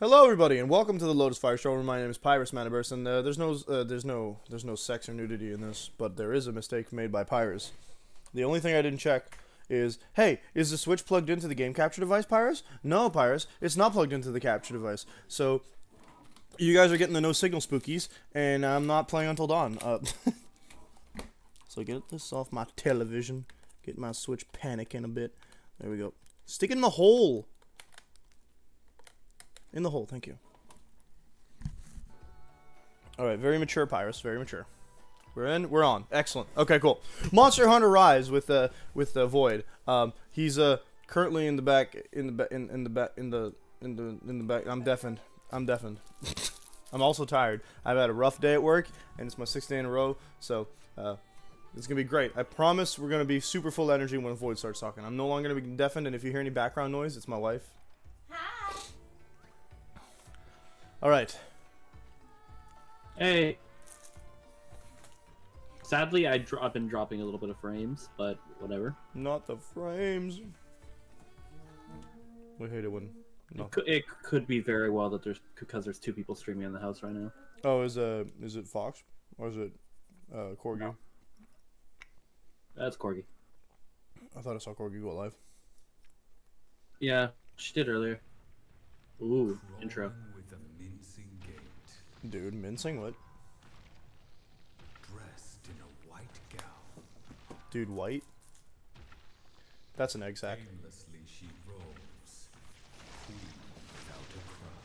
Hello, everybody, and welcome to the Lotus Fire Show. My name is Pyris Manaburst, and uh, there's no, uh, there's no, there's no sex or nudity in this, but there is a mistake made by Pyris. The only thing I didn't check is, hey, is the switch plugged into the game capture device, Pyris? No, Pyrus, it's not plugged into the capture device. So, you guys are getting the no signal spookies, and I'm not playing until dawn. Uh, so get this off my television. Get my switch panicking a bit. There we go. Stick it in the hole. In the hole, thank you. Alright, very mature Pyris, very mature. We're in, we're on. Excellent. Okay, cool. Monster Hunter Rise with uh with uh, Void. Um he's uh currently in the back in the back in, in the back in the in the in the back I'm deafened. I'm deafened. I'm also tired. I've had a rough day at work and it's my sixth day in a row, so uh it's gonna be great. I promise we're gonna be super full energy when Void starts talking. I'm no longer gonna be deafened, and if you hear any background noise, it's my wife. All right. Hey. Sadly, I dro- I've been dropping a little bit of frames, but whatever. Not the frames. We hate it when. No. It, could, it could be very well that there's because there's two people streaming in the house right now. Oh, is uh is it Fox or is it uh Corgi? No. That's Corgi. I thought I saw Corgi go live. Yeah, she did earlier. Ooh, intro. Dude, mincing what? dressed in a white gown, Dude, white. That's an egg sack. aimlessly she roams, queen without a crown.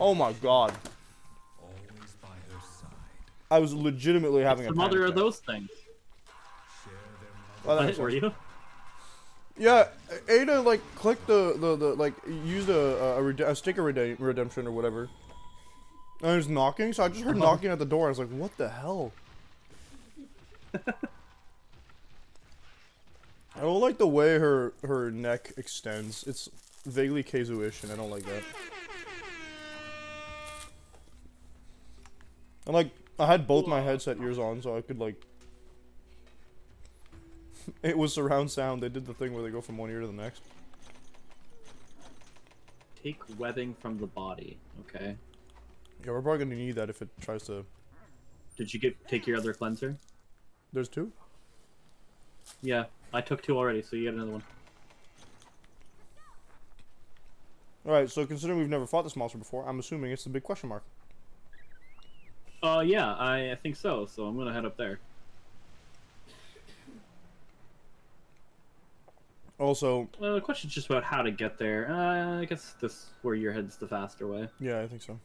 Oh my god. Always by her side, I was legitimately having the a mother panic of those things. share their Oh, mother. What, were you? Yeah, Ada like clicked the the, the like used a a, a, rede- a sticker rede- redemption or whatever. And I was knocking, so I just heard knocking at the door. I was like, "What the hell?" I don't like the way her her neck extends. It's vaguely Khezu-ish, and I don't like that. And like, I had both my headset ears on, so I could like. It was surround sound. They did the thing where they go from one ear to the next. Take webbing from the body. Okay. Yeah, we're probably gonna need that if it tries to. Did you get take your other cleanser? There's two. Yeah, I took two already, so you get another one. All right. So considering we've never fought this monster before, I'm assuming it's the big question mark. Uh, yeah, I, I think so. So I'm gonna head up there. Also, Well, the question's just about how to get there. Uh, I guess this where your head's the faster way. yeah, I think so.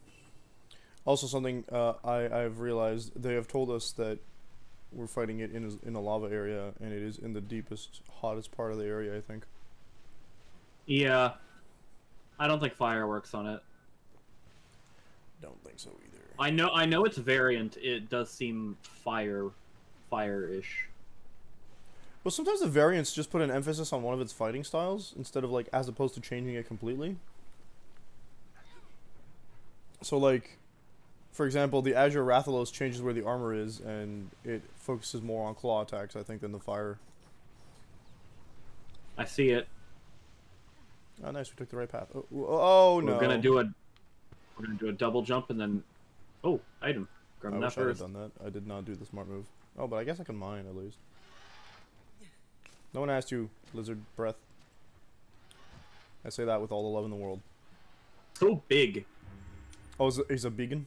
Also, something uh, I I've realized they have told us that we're fighting it in a, in a lava area, and it is in the deepest, hottest part of the area. I think. Yeah, I don't think fire works on it. Don't think so either. I know, I know it's variant. It does seem fire, fire-ish. Well, sometimes the variants just put an emphasis on one of its fighting styles instead of like as opposed to changing it completely. So like, for example, the Azure Rathalos changes where the armor is, and it focuses more on claw attacks, I think, than the fire. I see it. Oh, nice, we took the right path. Oh, oh no! We're gonna do a, we're gonna do a double jump and then, oh, item. I Grab that wish I had done that. I did not do the smart move. Oh, but I guess I can mine at least. No one asked you, lizard breath. I say that with all the love in the world. So big. Oh, is he's a vegan?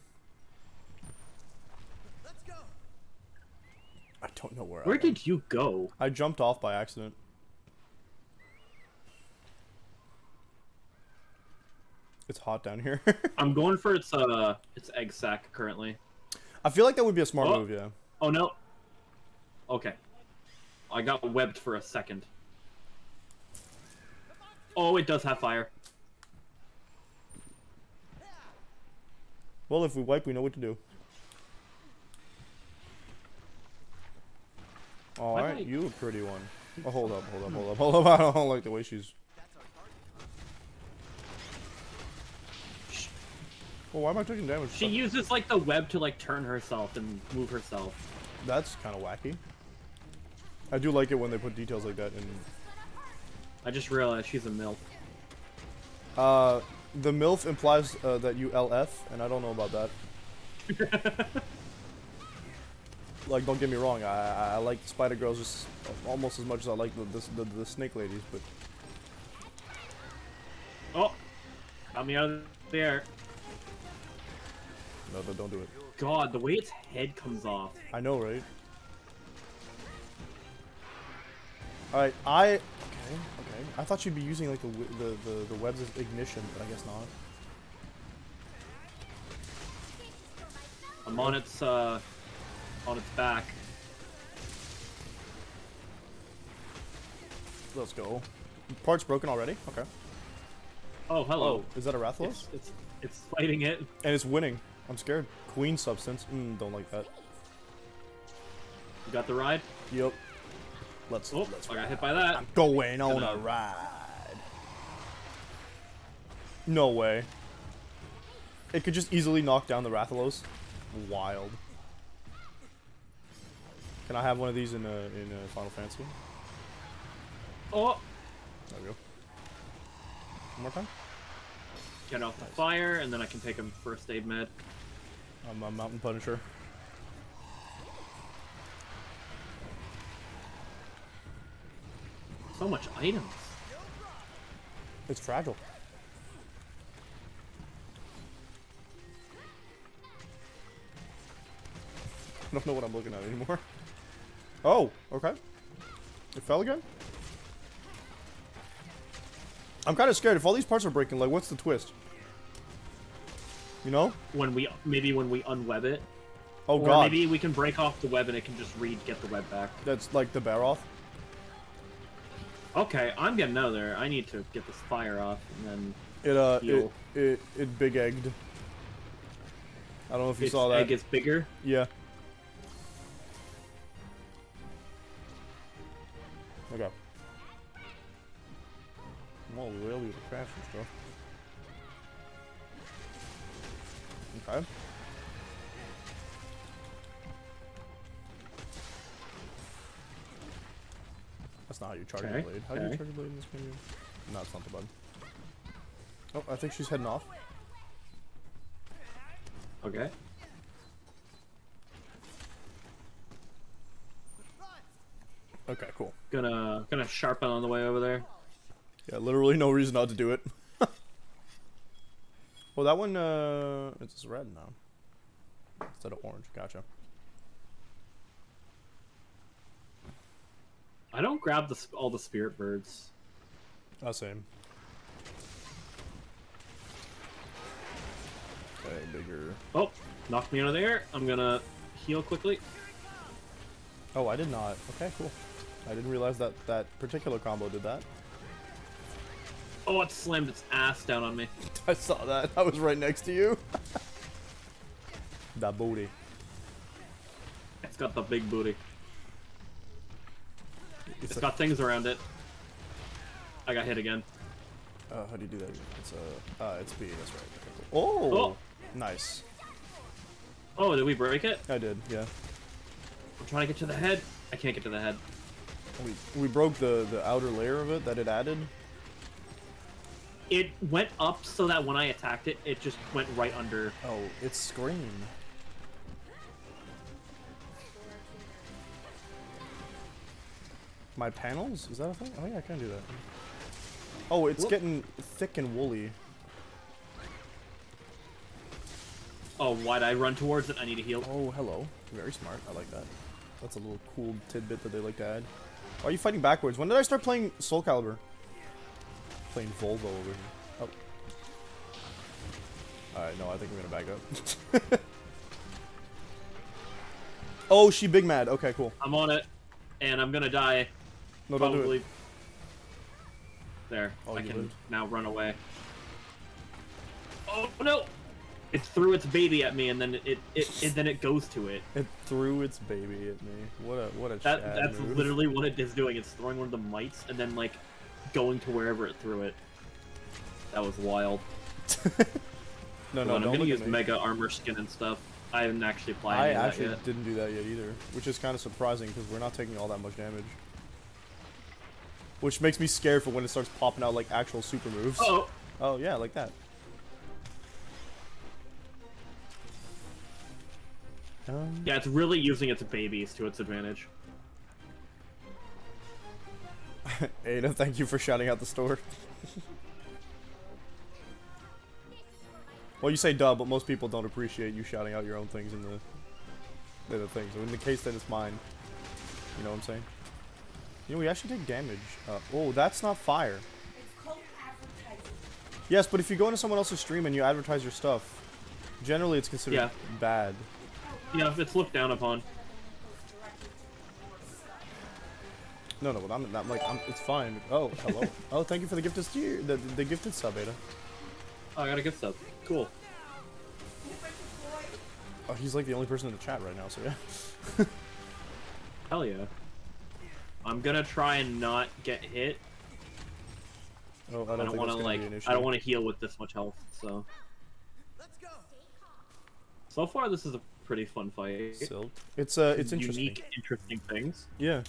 Let's go. I don't know where. I Where went. did you go? I jumped off by accident? It's hot down here. I'm going for its uh, its egg sack currently. I feel like that would be a smart Oh. move, yeah. Oh no. Okay. I got webbed for a second. Oh, it does have fire. Well, if we wipe, we know what to do. All Why right, did I- you a pretty one. Oh, hold up, hold up, hold up, hold up. I don't like the way she's. Well, why am I taking damage? She uses like the web to like turn herself and move herself. That's kind of wacky. I do like it when they put details like that in. I just realized she's a milf. Uh, the MILF implies uh, that you LF, and I don't know about that. like, don't get me wrong, I, I, I like Spider Girls just almost as much as I like the, the, the, the Snake Ladies, but Oh, got me out of the air. no, no, don't do it. God, the way its head comes off. I know, right? Alright, I... Okay, okay. I thought you'd be using, like, the, the, the, the web's ignition, but I guess not. I'm on its uh, on its back. Let's go. Part's broken already? Okay. Oh, hello. Oh, is that a Rathalos? It's, it's it's fighting it. And it's winning. I'm scared. Queen substance. Mm, don't like that. You got the ride? Yep. Let's, Oh, let's I got hit by that. I'm going on a Gonna- ride. No way. It could just easily knock down the Rathalos. Wild. Can I have one of these in uh, in uh, Final Fantasy? Oh, There we go. One more time. get off the fire, and then I can take him first aid med. I'm a Mountain Punisher. So much items. It's fragile. I don't know what I'm looking at anymore. Oh, okay. It fell again? I'm kind of scared. If all these parts are breaking, like, what's the twist? You know? When we maybe when we unweb it, Oh, or God. maybe we can break off the web and it can just read get the web back. That's like the Barroth. Okay, I'm getting out of there. I need to get this fire off, and then It, uh, it, Heal. it, it big egged. I don't know if you its saw that. egg gets bigger. Yeah. Okay. Well, really, the crash and stuff. Okay. That's not how you charge Okay, a blade. How do you okay. charge a blade in this menu? No, it's not the button. Oh, I think she's heading off. Okay. Okay, cool. Gonna gonna sharpen on the way over there. Yeah, literally no reason not to do it. well, that one, uh, it's red now. Instead of orange. Gotcha. I don't grab the all the spirit birds. Ah, same. Okay, bigger. Oh, knocked me out of there. I'm gonna heal quickly. Oh, I did not. Okay, cool. I didn't realize that that particular combo did that. Oh, it slammed its ass down on me. I saw that. I was right next to you. that booty. It's got the big booty. It's It's got things around it. I got hit again. uh, how do you do that? It's a, uh, it's B. That's right. Oh, Oh. nice. Oh, did we break it? I did. Yeah. I'm trying to get to the head. I can't get to the head. We we broke the the outer layer of it that it added. It went up so that when I attacked it, it just went right under. Oh, it's screen. My panels? Is that a thing? Oh yeah, I can do that. Oh, it's Whoop. getting thick and woolly. Oh, why'd I run towards it? I need to heal. Oh, hello. Very smart. I like that. That's a little cool tidbit that they like to add. Why are you fighting backwards? When did I start playing Soul Calibur? Playing Voldo over here. Oh. Alright, no, I think I'm gonna back up. oh, she big mad. Okay, cool. I'm on it, and I'm gonna die. No, do probably. it. There, Oh, I can lived. now run away. Oh no! It threw its baby at me, and then it, it, it, then it goes to it. It threw its baby at me. What a what a That that's move. literally what it is doing. It's throwing one of the mites and then like going to wherever it threw it. That was wild. no, no, on, I'm gonna use mega armor skin and stuff. I haven't actually applied I actually yet. didn't do that yet either, which is kind of surprising because we're not taking all that much damage. Which makes me scared for when it starts popping out like actual super moves. Oh, Oh yeah, like that. Um, Yeah, it's really using its babies to its advantage. Ada, thank you for shouting out the store. well, you say duh, but most people don't appreciate you shouting out your own things in the in the other thing. So in the case that it's mine, you know what I'm saying? You know, we actually take damage. Uh, oh, that's not fire. It's called advertising. Yes, but if you go into someone else's stream and you advertise your stuff, generally it's considered Yeah. bad. Yeah, it's looked down upon. No, no, but I'm not like I'm. It's fine. Oh, hello. oh, thank you for the gifted steer, the the gifted sub, Ada. Oh, I got a gift stuff. Cool. Oh, he's like the only person in the chat right now, so yeah. Hell yeah. I'm gonna try and not get hit. Oh, I I don't, don't want to like. be an issue. I don't want to heal with this much health. So. Let's go. So far, this is a pretty fun fight. Silk. It's uh, it's interesting. Unique, interesting things. Yeah.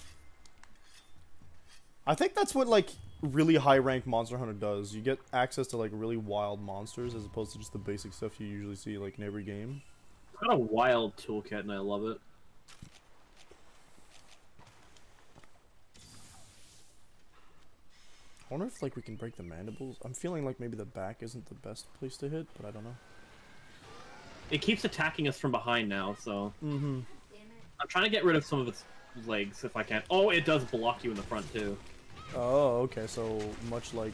I think that's what like really high ranked Monster Hunter does. You get access to like really wild monsters as opposed to just the basic stuff you usually see like in every game. It's got a wild toolkit, and I love it. I wonder if like we can break the mandibles. I'm feeling like maybe the back isn't the best place to hit, but I don't know. It keeps attacking us from behind now, so Mm-hmm. I'm trying to get rid of some of its legs if I can. Oh, it does block you in the front too. Oh, okay. So much like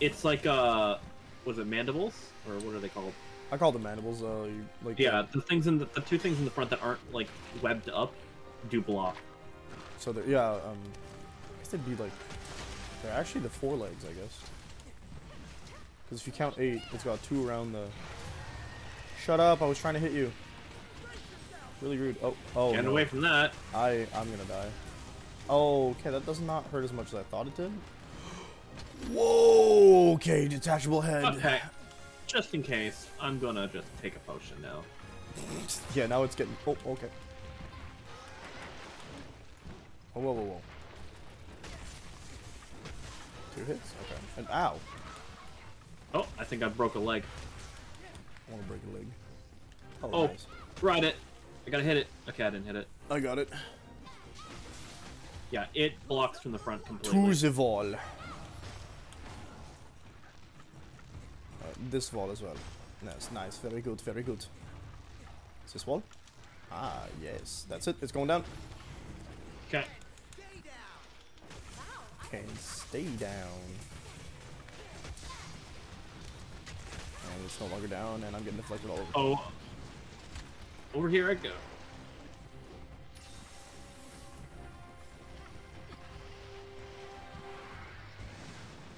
It's like uh, was it mandibles or what are they called? I call them mandibles. Uh, you, like Yeah, the things in the, the two things in the front that aren't like webbed up do block. So yeah, um, Guess they'd be like, they're actually the four legs, I guess. Because if you count eight, it's got two around the. Shut up! I was trying to hit you. Really rude. Oh, oh. Get no. away from that. I, I'm gonna die. Oh, okay, that does not hurt as much as I thought it did. Whoa! Okay, detachable head. Okay. Just in case, I'm gonna just take a potion now. Yeah, now it's getting. Oh, okay. Oh, whoa, whoa, whoa. Two hits? Okay. And ow! Oh, I think I broke a leg. I want to break a leg. Oh, Oh, nice. ride it. I gotta hit it. Okay, I didn't hit it. I got it. Yeah, it blocks from the front To completely. the wall. Uh, this wall as well. Yes, nice. Very good, very good. Is this wall? Ah, yes. That's it. It's going down. Okay. Can stay down. And it's no longer down, and I'm getting deflected all over. Oh. Over here I go.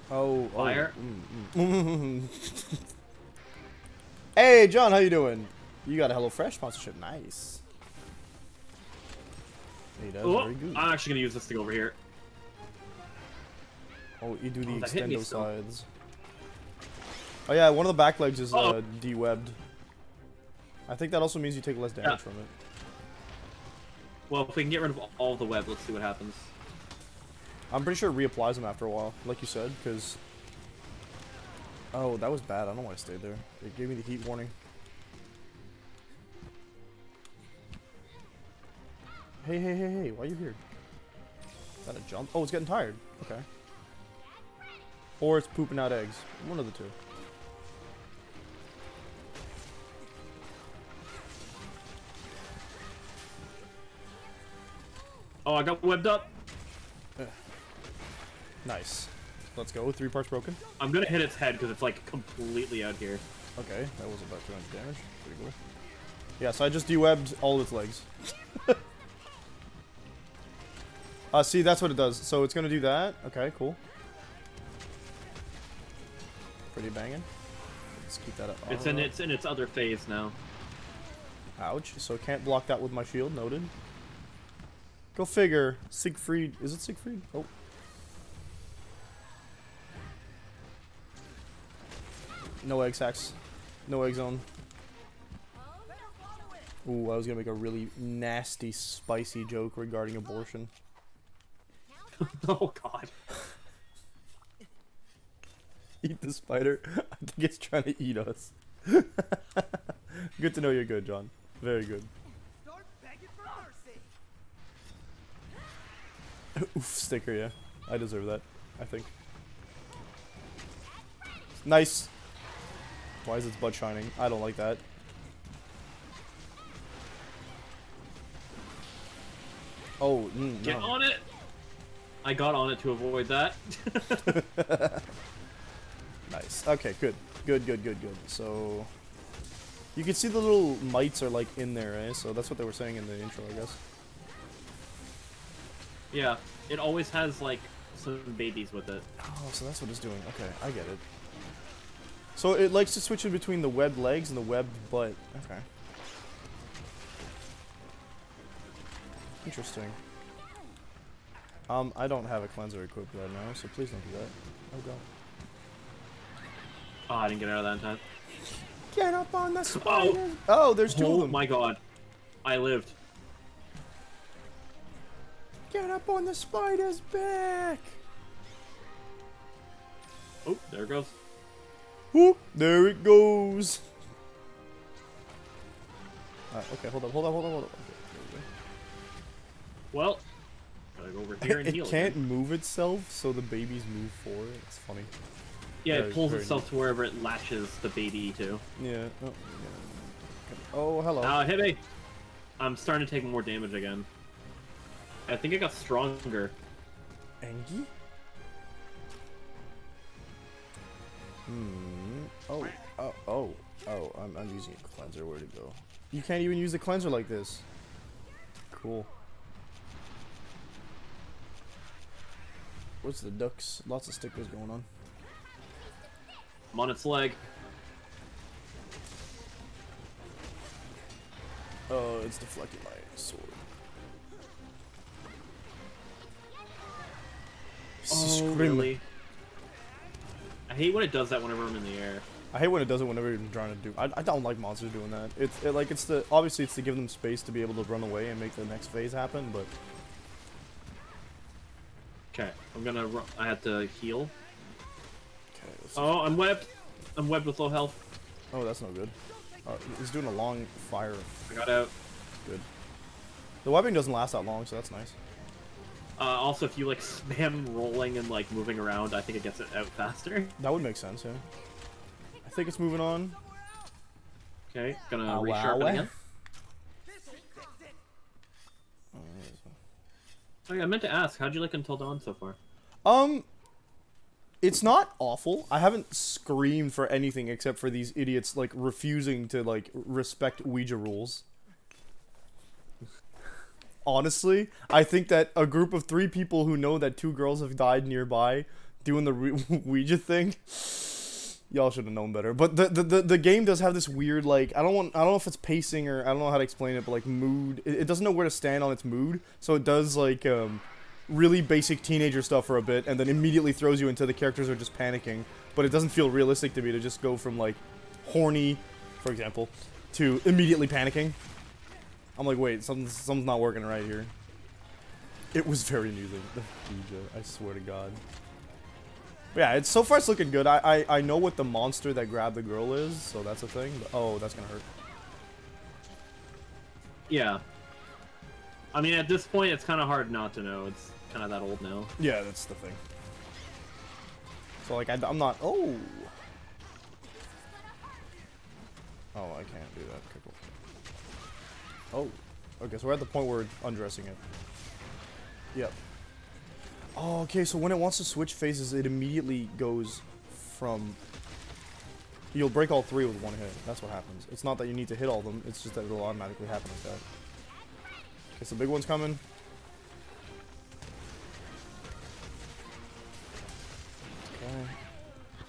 Oh, oh. Fire. mm, mm. hey, John, how you doing? You got a HelloFresh sponsorship. Nice. He does Oh, very good. I'm actually gonna use this to go over here. Oh, you do the Oh, that hit me extendo sides. Oh yeah, one of the back legs is uh, de-webbed. I think that also means you take less damage Yeah. from it. Well, if we can get rid of all the web, let's see what happens. I'm pretty sure it reapplies them after a while, like you said, because... Oh, that was bad. I don't know why I stayed there. It gave me the heat warning. Hey, hey, hey, hey, why are you here? Is that a jump? Oh, it's getting tired. Okay. Or it's pooping out eggs. One of the two. Oh, I got webbed up. Nice. Let's go. Three parts broken. I'm gonna hit its head because it's like completely out here. Okay, that was about 200 damage. Pretty cool. Yeah, so I just de-webbed all its legs. uh, see, that's what it does. So it's gonna do that. Okay, cool. Pretty banging. Let's keep that up. It's in its in its other phase now. Ouch. So can't block that with my shield. Noted. Go figure. Siegfried. Is it Siegfried? Oh. No egg sacks. No egg zone. Ooh, I was gonna make a really nasty, spicy joke regarding abortion. oh God. eat the spider. I think it's trying to eat us. good to know you're good, John. Very good. Start begging for mercy. Oof, sticker, yeah. I deserve that, I think. Nice. Why is its butt shining? I don't like that. Oh, mm, Get on it! I got on it to avoid that. Nice. Okay, good. Good, good, good, good. So... You can see the little mites are like in there, eh? So that's what they were saying in the intro, I guess. yeah, it always has like some babies with it. Oh, so that's what it's doing. Okay, I get it. So it likes to switch in between the webbed legs and the webbed butt. Okay. Interesting. Um, I don't have a cleanser equipped right now, so please don't do that. Oh god. Oh, I didn't get out of that in time. Get up on the oh. spider! Oh, oh there's two of oh them. Oh my god. I lived. Get up on the spider's back! Oh, there it goes. Whoop! There it goes! Alright, okay, hold up, hold up, hold up, hold up. Okay, there we go. Well, gotta go over here and it heal. can't again. move itself, so the babies move for it. It's funny. Yeah, it pulls itself to wherever it latches the baby to. Yeah. Oh, yeah. oh hello. Uh, hit me! I'm starting to take more damage again. I think I got stronger. Engie? Hmm. Oh. Oh. Oh. Oh. I'm, I'm using a cleanser. Where'd it go? You can't even use the cleanser like this. Cool. What's the ducks? Lots of stickers going on. I'm on its leg. Oh, it's deflecting my sword. Oh, really? I hate when it does that whenever I'm in the air. I hate when it does it whenever you're trying to do. I, I don't like monsters doing that. It's it, like it's the obviously it's to give them space to be able to run away and make the next phase happen. But Okay, I'm gonna. I have to heal. Oh, I'm webbed. I'm webbed with low health. oh that's no good. Uh, he's doing a long fire. I got out. Good. The webbing doesn't last that long, so that's nice. Uh, also, if you like spam rolling and like moving around, I think it gets it out faster. That would make sense, yeah. I think it's moving on. Okay, gonna Ow, resharpen again. This'll fix it. Oh, yeah, I meant to ask, how'd you like Until Dawn so far? Um, it's not awful. I haven't screamed for anything except for these idiots like refusing to like respect Ouija rules. Honestly, I think that a group of three people who know that two girls have died nearby doing the Ouija thing, y'all should have known better. But the, the the the game does have this weird like I don't want I don't know if it's pacing or I don't know how to explain it, but like mood. It, it doesn't know where to stand on its mood, so it does like um really basic teenager stuff for a bit and then immediately throws you into the characters are just panicking but it doesn't feel realistic to me to just go from like horny for example to immediately panicking. I'm like wait something's, something's not working right here. It was very amusing i swear to god. But yeah it's so far it's looking good. I, I i know what the monster that grabbed the girl is so that's a thing but, oh that's gonna hurt. Yeah. I mean, at this point, it's kind of hard not to know. It's kind of that old now. Yeah, that's the thing. So like I, am not. Oh. Oh, I can't do that. Okay, cool. Oh. Okay, so we're at the point where we're undressing it. Yep. Oh, okay. So when it wants to switch phases, it immediately goes from. You'll break all three with one hit. That's what happens. It's not that you need to hit all of them. It's just that it'll automatically happen like that. Okay, so big one's coming.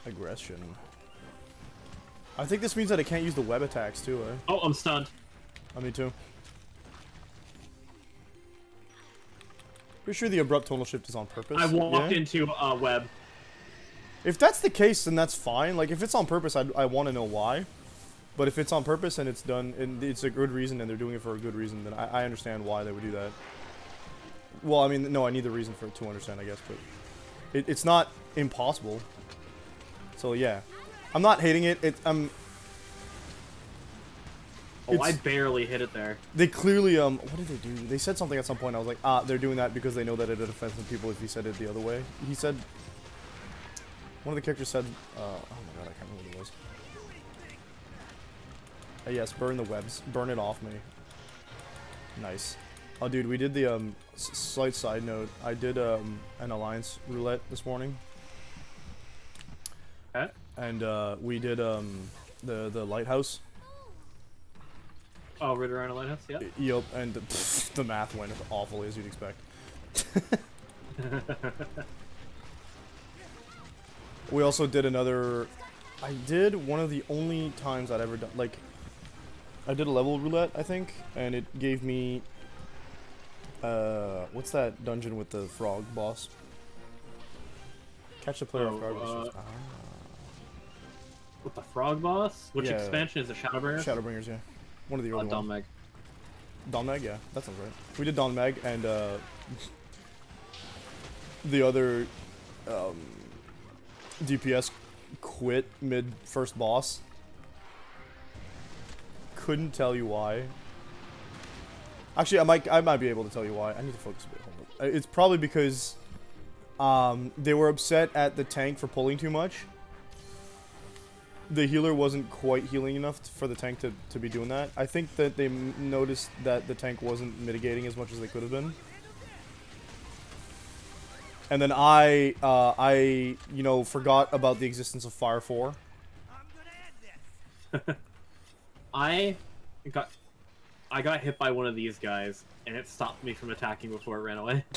Aggression. I think this means that I can't use the web attacks too, eh? Oh, I'm stunned. Oh, me too. Pretty sure the abrupt tonal shift is on purpose. I walked yeah? into a web. If that's the case, then that's fine. Like, if it's on purpose, I'd, I want to know why. But if it's on purpose and it's done, and it's a good reason, and they're doing it for a good reason, then I, I understand why they would do that. Well, I mean, no, I need the reason for it to understand, I guess, but it, it's not impossible. So yeah, I'm not hating it. It um Oh, I barely hit it there. they clearly um what did they do? They said something at some point. I was like, ah, they're doing that because they know that it would offend some people if you said it the other way. He said one of the characters said, uh, oh my god, I can't remember what it was. Uh, yes, burn the webs, burn it off me. Nice. Oh, dude, we did the um. s- Slight side note: I did um an alliance roulette this morning, Okay. and uh, we did um the the lighthouse. Oh, right around a lighthouse. Yeah. Yep, and pff, the math went awfully as you'd expect. we also did another. I did one of the only times I'd ever done like. I did a level roulette, I think, and it gave me. Uh, what's that dungeon with the frog boss? Catch the player Oh, off guard. uh, switch- With the frog boss. Which Yeah. expansion is it? Shadowbringer. ah, Shadowbringers, yeah. One of the Oh, early ones. Domeg. Dohn Mheg, yeah, that sounds right. We did Dohn Mheg and uh, the other um, DPS quit mid first boss. Couldn't tell you why. Actually, I might I might be able to tell you why. I need to focus a bit. Uh, It's probably because um, they were upset at the tank for pulling too much. The healer wasn't quite healing enough for the tank to, to be doing that. I think that they m- noticed that the tank wasn't mitigating as much as they could have been. And then I, uh, I, you know, forgot about the existence of Fire 4. I'm gonna end this. I got I got hit by one of these guys, and it stopped me from attacking before it ran away.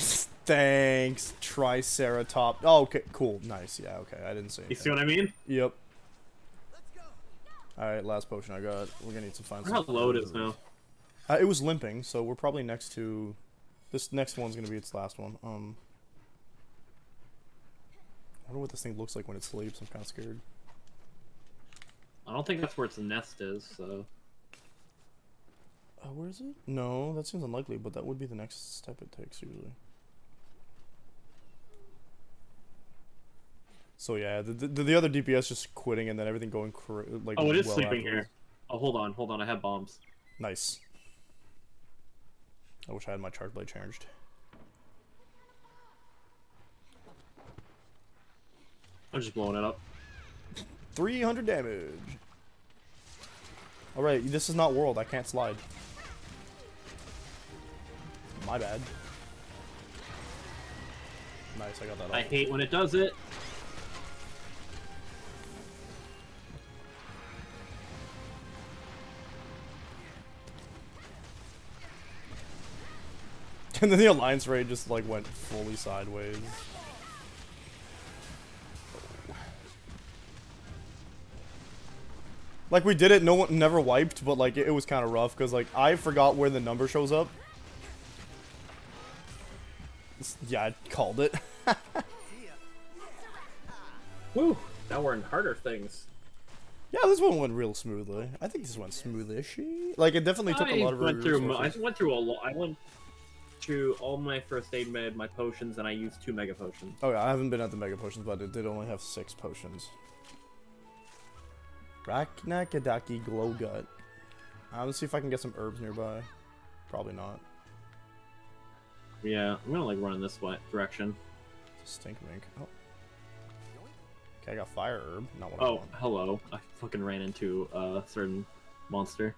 Thanks, Triceratop. Oh, okay, cool, nice. Yeah, okay, I didn't say You see what I mean? Yep. Alright, last potion I got. We're gonna need to find how some- low it is now. Uh, it was limping, so we're probably next to. This next one's gonna be its last one. Um. I wonder what this thing looks like when it sleeps. I'm kind of scared. I don't think that's where its nest is. So Uh, where is it? No, that seems unlikely, but that would be the next step it takes usually. So yeah, the the, the other DPS just quitting and then everything going cra- like. oh, it is well sleeping afterwards. here. Oh, hold on, hold on. I have bombs. Nice. I wish I had my charge blade charged. I'm just blowing it up. 300 damage. Alright, this is not world. I can't slide. My bad. Nice, I got that I hate when it does it. And then the alliance raid just like went fully sideways. Like we did it, no one never wiped, but like it, it was kind of rough because like I forgot where the number shows up. It's- Yeah, I called it. Woo! Now we're in harder things. yeah, this one went real smoothly. I think this went smoothish. Like it definitely took I a lot of went through. I went through a lot. I went through all my first aid med, my potions, and I used two mega potions. Oh yeah, I haven't been at the mega potions, but it did only have six potions. Rakna-Kadaki glow gut. Let's see if I can get some herbs nearby. Probably not. Yeah, I'm gonna like run in this way direction. Stink mink. Oh. Okay, I got fire herb. Not what I Oh, want. hello! I fucking ran into a certain monster.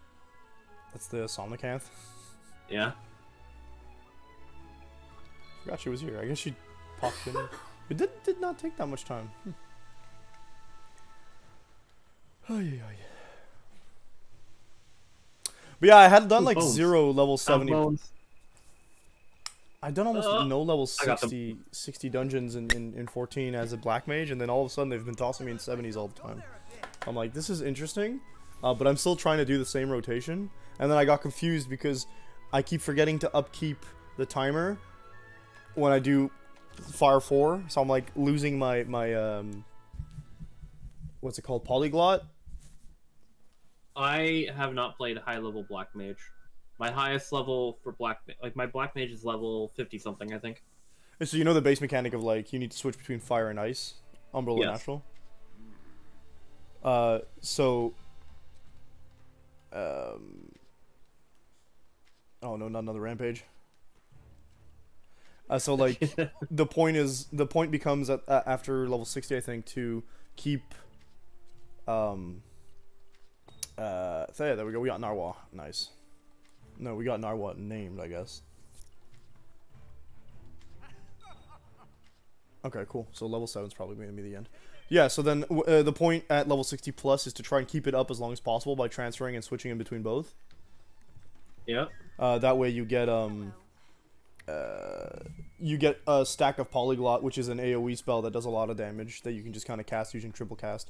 That's the Somnacanth. Yeah. Forgot she was here. I guess she popped in. It did did not take that much time. Hmm. Ay, ay, ay. But yeah, I had done Ooh, like bones. zero level 70. I've done almost Uh, no level I 60, 60 dungeons in, in, in 14 as a black mage, and then all of a sudden they've been tossing me in 70s all the time. I'm like, this is interesting, uh, but I'm still trying to do the same rotation. And then I got confused because I keep forgetting to upkeep the timer when I do Fire 4, so I'm like losing my, my um, what's it called, Polyglot. I have not played high level black mage. My highest level for black, like my black mage is level fifty something, I think. And so you know the base mechanic of like, you need to switch between fire and ice, Umbrella Yes. Natural. Uh, so. Um. Oh no, not another rampage. Uh, so like, the point is, the point becomes at, uh, after level sixty, I think, to keep. Um. Uh, yeah, there we go. We got Narwa. Nice. No, we got Narwa named, I guess. Okay, cool. So level 7 is probably going to be the end. Yeah, so then w- uh, the point at level 60 plus is to try and keep it up as long as possible by transferring and switching in between both. Yeah. Uh, that way you get um uh, you get a stack of polyglot, which is an AOE spell that does a lot of damage that you can just kind of cast using triple cast.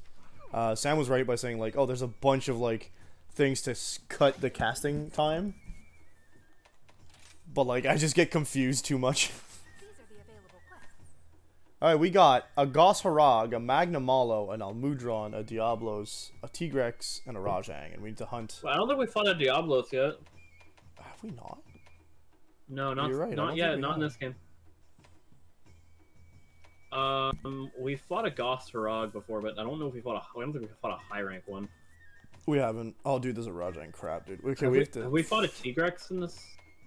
Uh, Sam was right by saying like, oh, there's a bunch of like things to s- cut the casting time, but like I just get confused too much. These are the available quests. All right, we got a Goss Harag, a Magnamalo, an Almudron, a Diablos, a Tigrex, and a Rajang, and we need to hunt. Well, I don't think we found a Diablos yet. Have we not? No, not right, not yet. Not in this game. Um, we fought a Goss Harag before, but I don't know if we fought a. I don't think we fought a high rank one. We haven't. Oh, dude, there's a Rajang crap, dude. Okay, have, we we, have to. have we fought a Tigrex in this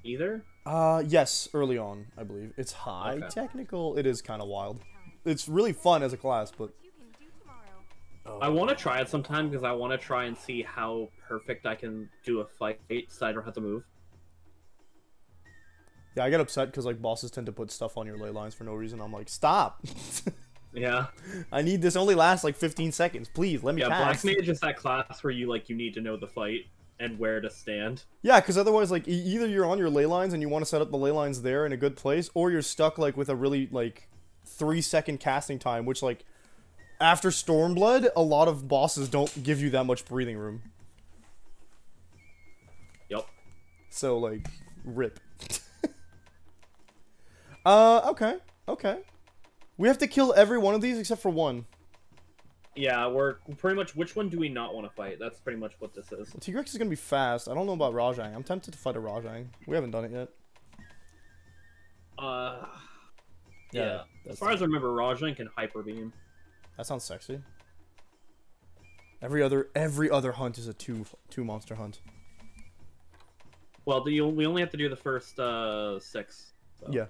either? Uh, yes, early on, I believe. It's high Okay. technical. It is kind of wild. It's really fun as a class, but You can do tomorrow. I want to try it sometime because I want to try and see how perfect I can do a fight so I don't have to move. Yeah, I get upset because like bosses tend to put stuff on your ley lines for no reason. I'm like, stop! Yeah, I need this only lasts like 15 seconds. Please let me yeah. Black. Mage is that class where you like you need to know the fight and where to stand. Yeah, because otherwise, like, e- either you're on your ley lines and you want to set up the ley lines there in a good place, or you're stuck like with a really like three second casting time, which like after Stormblood, a lot of bosses don't give you that much breathing room. Yep. So like, rip. Uh, okay, okay. We have to kill every one of these except for one. Yeah, we're pretty much. Which one do we not want to fight? That's pretty much what this is. Tigrex is gonna be fast. I don't know about Rajang. I'm tempted to fight a Rajang. We haven't done it yet. Uh, Yeah, yeah. As far as I remember, Rajang can hyper beam. That sounds sexy. Every other every other hunt is a two two monster hunt. Well, the, we only have to do the first uh, six. so. Yeah.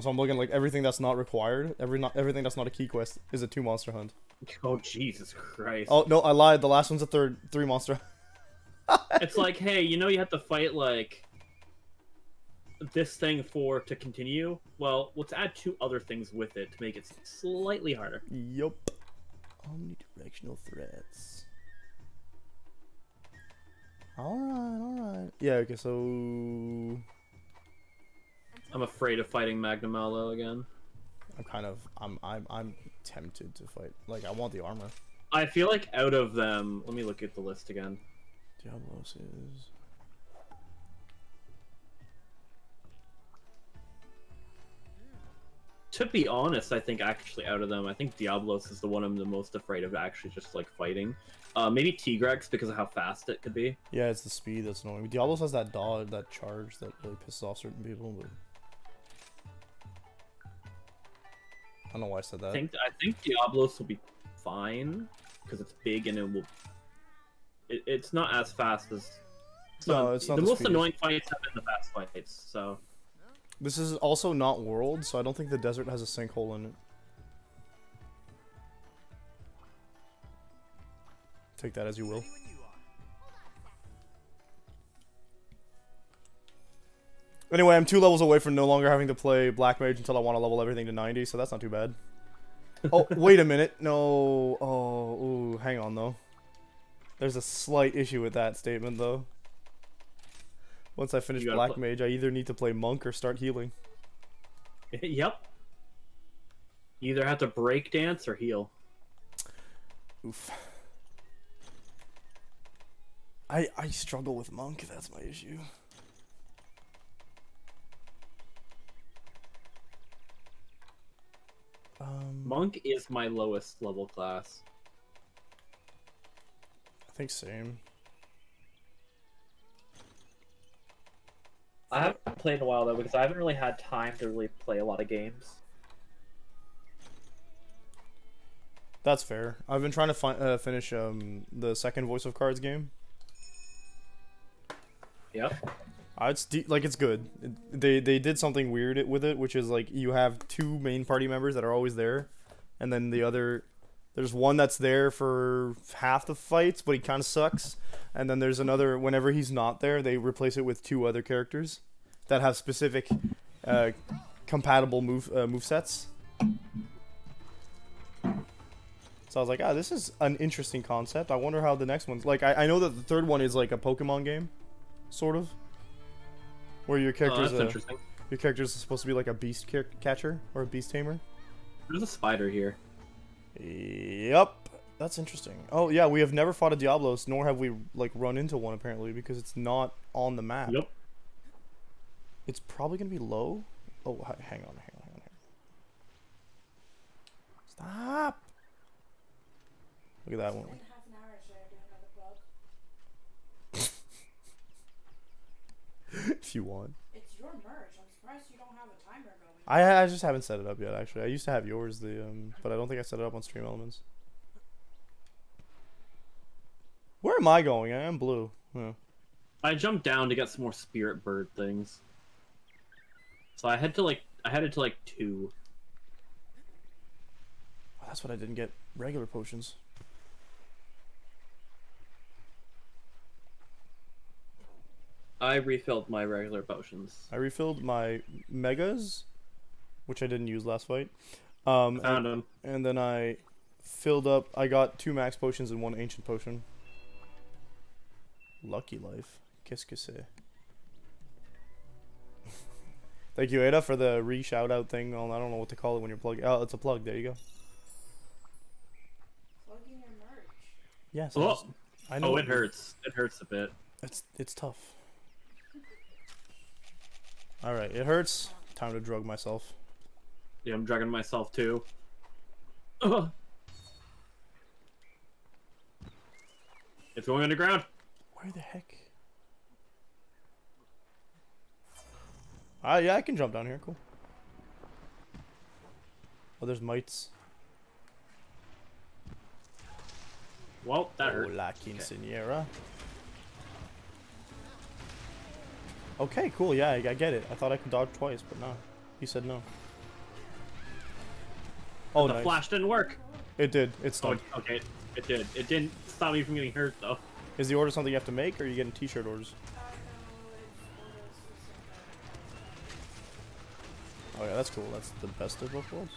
So I'm looking like everything that's not required, every not everything that's not a key quest is a two monster hunt. Oh Jesus Christ! Oh no, I lied. The last one's a third three monster. It's like, hey, you know, you have to fight like this thing for to continue. Well, let's add two other things with it to make it slightly harder. yup. Omnidirectional threats. Alright, alright. Yeah, okay, so I'm afraid of fighting Magnamalo again. I'm kind of I'm I'm I'm tempted to fight. Like I want the armor. I feel like out of them, let me look at the list again. Diablos is To be honest, I think actually out of them, I think Diablos is the one I'm the most afraid of actually just like fighting. Uh, maybe Tigrex because of how fast it could be. Yeah, it's the speed that's annoying. Diablos has that dodge, that charge that really pisses off certain people, but I don't know why I said that. I think I think Diablos will be fine because it's big and it will. It, it's not as fast as. No, it's not the the most speed. annoying fights have been the fast fights. So This is also not world, so I don't think the desert has a sinkhole in it. Take that as you will. Anyway, I'm two levels away from no longer having to play Black Mage until I want to level everything to 90, so that's not too bad. Oh, wait a minute. No. Oh, ooh, hang on, though. There's a slight issue with that statement, though. Once I finish Black Mage, I either need to play Monk or start healing. yep. You either have to break dance or heal. Oof. I I struggle with Monk, that's my issue. Um, Monk is my lowest level class. I think same. I haven't played in a while though because I haven't really had time to really play a lot of games. That's fair. I've been trying to fi- uh, finish um, the second Voice of Cards game. Yep. Uh, it's like it's good. They they did something weird with it, which is like you have two main party members that are always there, and then the other there's one that's there for half the fights, but he kind of sucks. And then there's another whenever he's not there, they replace it with two other characters that have specific uh, compatible move uh, move sets. So I was like, ah, this is an interesting concept. I wonder how the next one's like. I, I know that the third one is like a Pokemon game, sort of, where your Oh, character's that's a, interesting. your character's supposed to be like a beast catcher or a beast tamer. There's a spider here. Yep, that's interesting. Oh yeah, we have never fought a Diablos, nor have we like run into one apparently because it's not on the map. Yep. It's probably gonna be low. Oh, hang on, hang on, hang on. Hang on. Stop. Look at that one. In half an hour, should I do another plug? if you want. It's your merch. I'm surprised you don't have a timer going. I I just haven't set it up yet. Actually, I used to have yours, the um, but I don't think I set it up on StreamElements. Where am I going? I am blue. Yeah. I jumped down to get some more spirit bird things. So I had to like I headed to like two. Oh, that's what I didn't get. Regular potions. I refilled my regular potions. I refilled my megas, which I didn't use last fight. Um, Found and, them. and then I filled up. I got two max potions and one ancient potion. Lucky life. Qu'est-ce que c'est? Thank you, Ada, for the re shout out thing. I don't know what to call it when you're plugging. Oh, it's a plug. There you go. Plugging your merch. Yes. I Oh, just- I know oh, it hurts. It hurts a bit. It's it's tough. All right, it hurts. Time to drug myself. Yeah, I'm drugging myself too. Ugh. It's going underground. Where the heck? Ah, yeah, I can jump down here. Cool. Oh, there's mites. Well, that hurt. Hola, quinceañera. Okay, cool. Yeah, I, I get it. I thought I could dodge twice, but no. He said no. Oh, the nice. flash didn't work. It did. It Oh, okay. It did. It didn't stop me from getting hurt though. Is the order something you have to make, or are you getting t-shirt orders? Oh yeah, that's cool. That's the best of both worlds.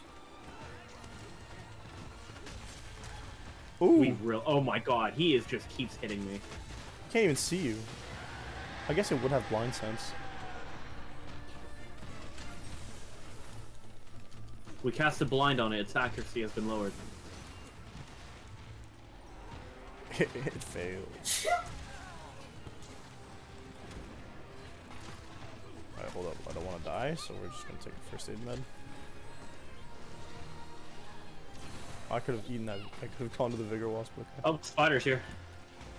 Ooh, We real. Oh my god, he is just keeps hitting me. I can't even see you. I guess it would have blind sense. We cast a blind on it. Its accuracy has been lowered. it failed. Alright, hold up. I don't want to die, so we're just gonna take a first aid med. I could have eaten that. I could have gone to the vigor wasp. Okay. Oh, spiders here.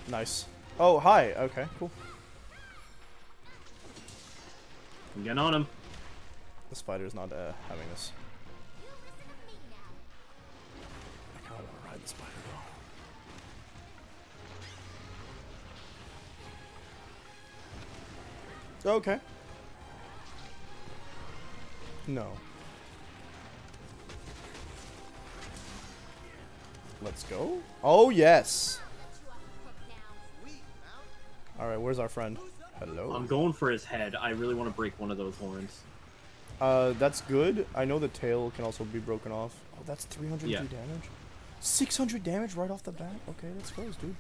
Nice. Oh, hi. Okay, cool. I'm getting on him. The spider's not uh, having this. I kind of want to ride the spider though. Okay. No. Let's go. Oh yes. All right, where's our friend? Hello. I'm going for his head. I really want to break one of those horns. Uh, that's good. I know the tail can also be broken off. Oh, that's 303 Yeah. damage. 600 damage right off the bat. Okay, that's close, dude.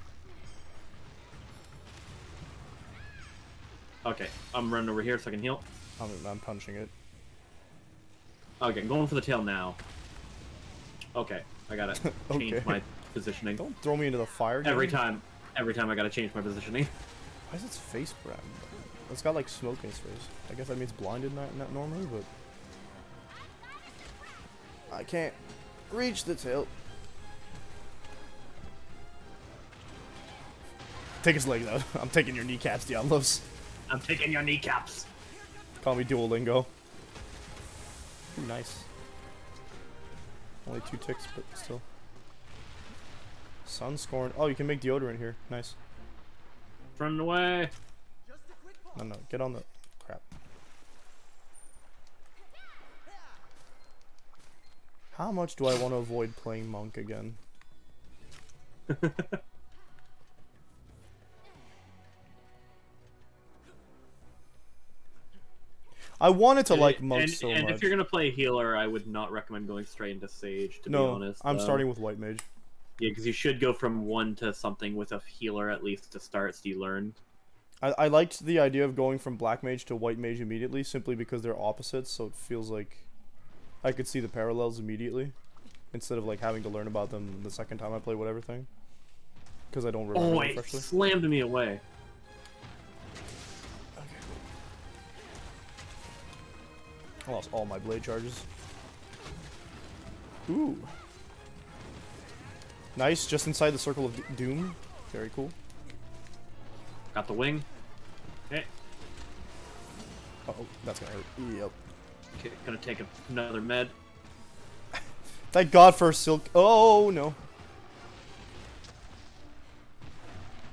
Okay, I'm running over here so I can heal. I'm, I'm punching it. Okay, I'm going for the tail now. Okay, I gotta change Okay. my positioning. Don't throw me into the fire. Every game. time, every time I gotta change my positioning. Why is its face brown? It's got like smoke in its face. I guess that means blinded, not, not normally, but I can't reach the tail. Take his legs out. I'm taking your kneecaps, Diablos. I'm taking your kneecaps. Call me Duolingo. Ooh, nice. Only two ticks, but still. Sun scorn. Oh, you can make deodorant here. Nice. Run away. Just a quick pause. No, no, get on the crap. How much do I want to avoid playing monk again? I wanted to like monk and, so and much. if you're gonna play healer, I would not recommend going straight into Sage. To be no, honest, I'm starting with white mage. Yeah, because you should go from one to something with a healer at least to start, so you learn. I, I liked the idea of going from black mage to white mage immediately, simply because they're opposites, so it feels like I could see the parallels immediately, instead of like having to learn about them the second time I play whatever thing. Because I don't remember Oh, it freshly. slammed me away. I lost all my blade charges. Ooh. Nice, just inside the circle of doom. Very cool. Got the wing. Okay, Uh oh, that's gonna hurt. Yep. okay gonna take another med. Thank God for silk. Oh no.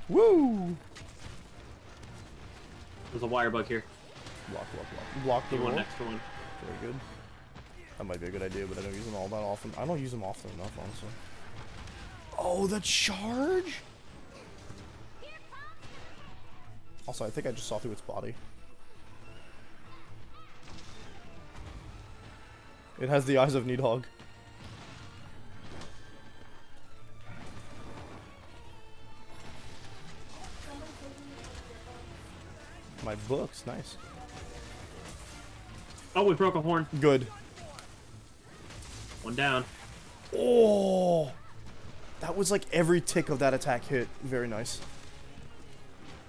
Woo! There's a wire bug here. Block, block, block. Block the The one next to one. Very good. That might be a good idea, but I don't use them all that often. I don't use them often enough, honestly. Oh, the charge! Also, I think I just saw through its body. It has the eyes of Nidhogg. My books, nice. Oh, we broke a horn. Good. One down. Oh, that was like every tick of that attack hit. Very nice.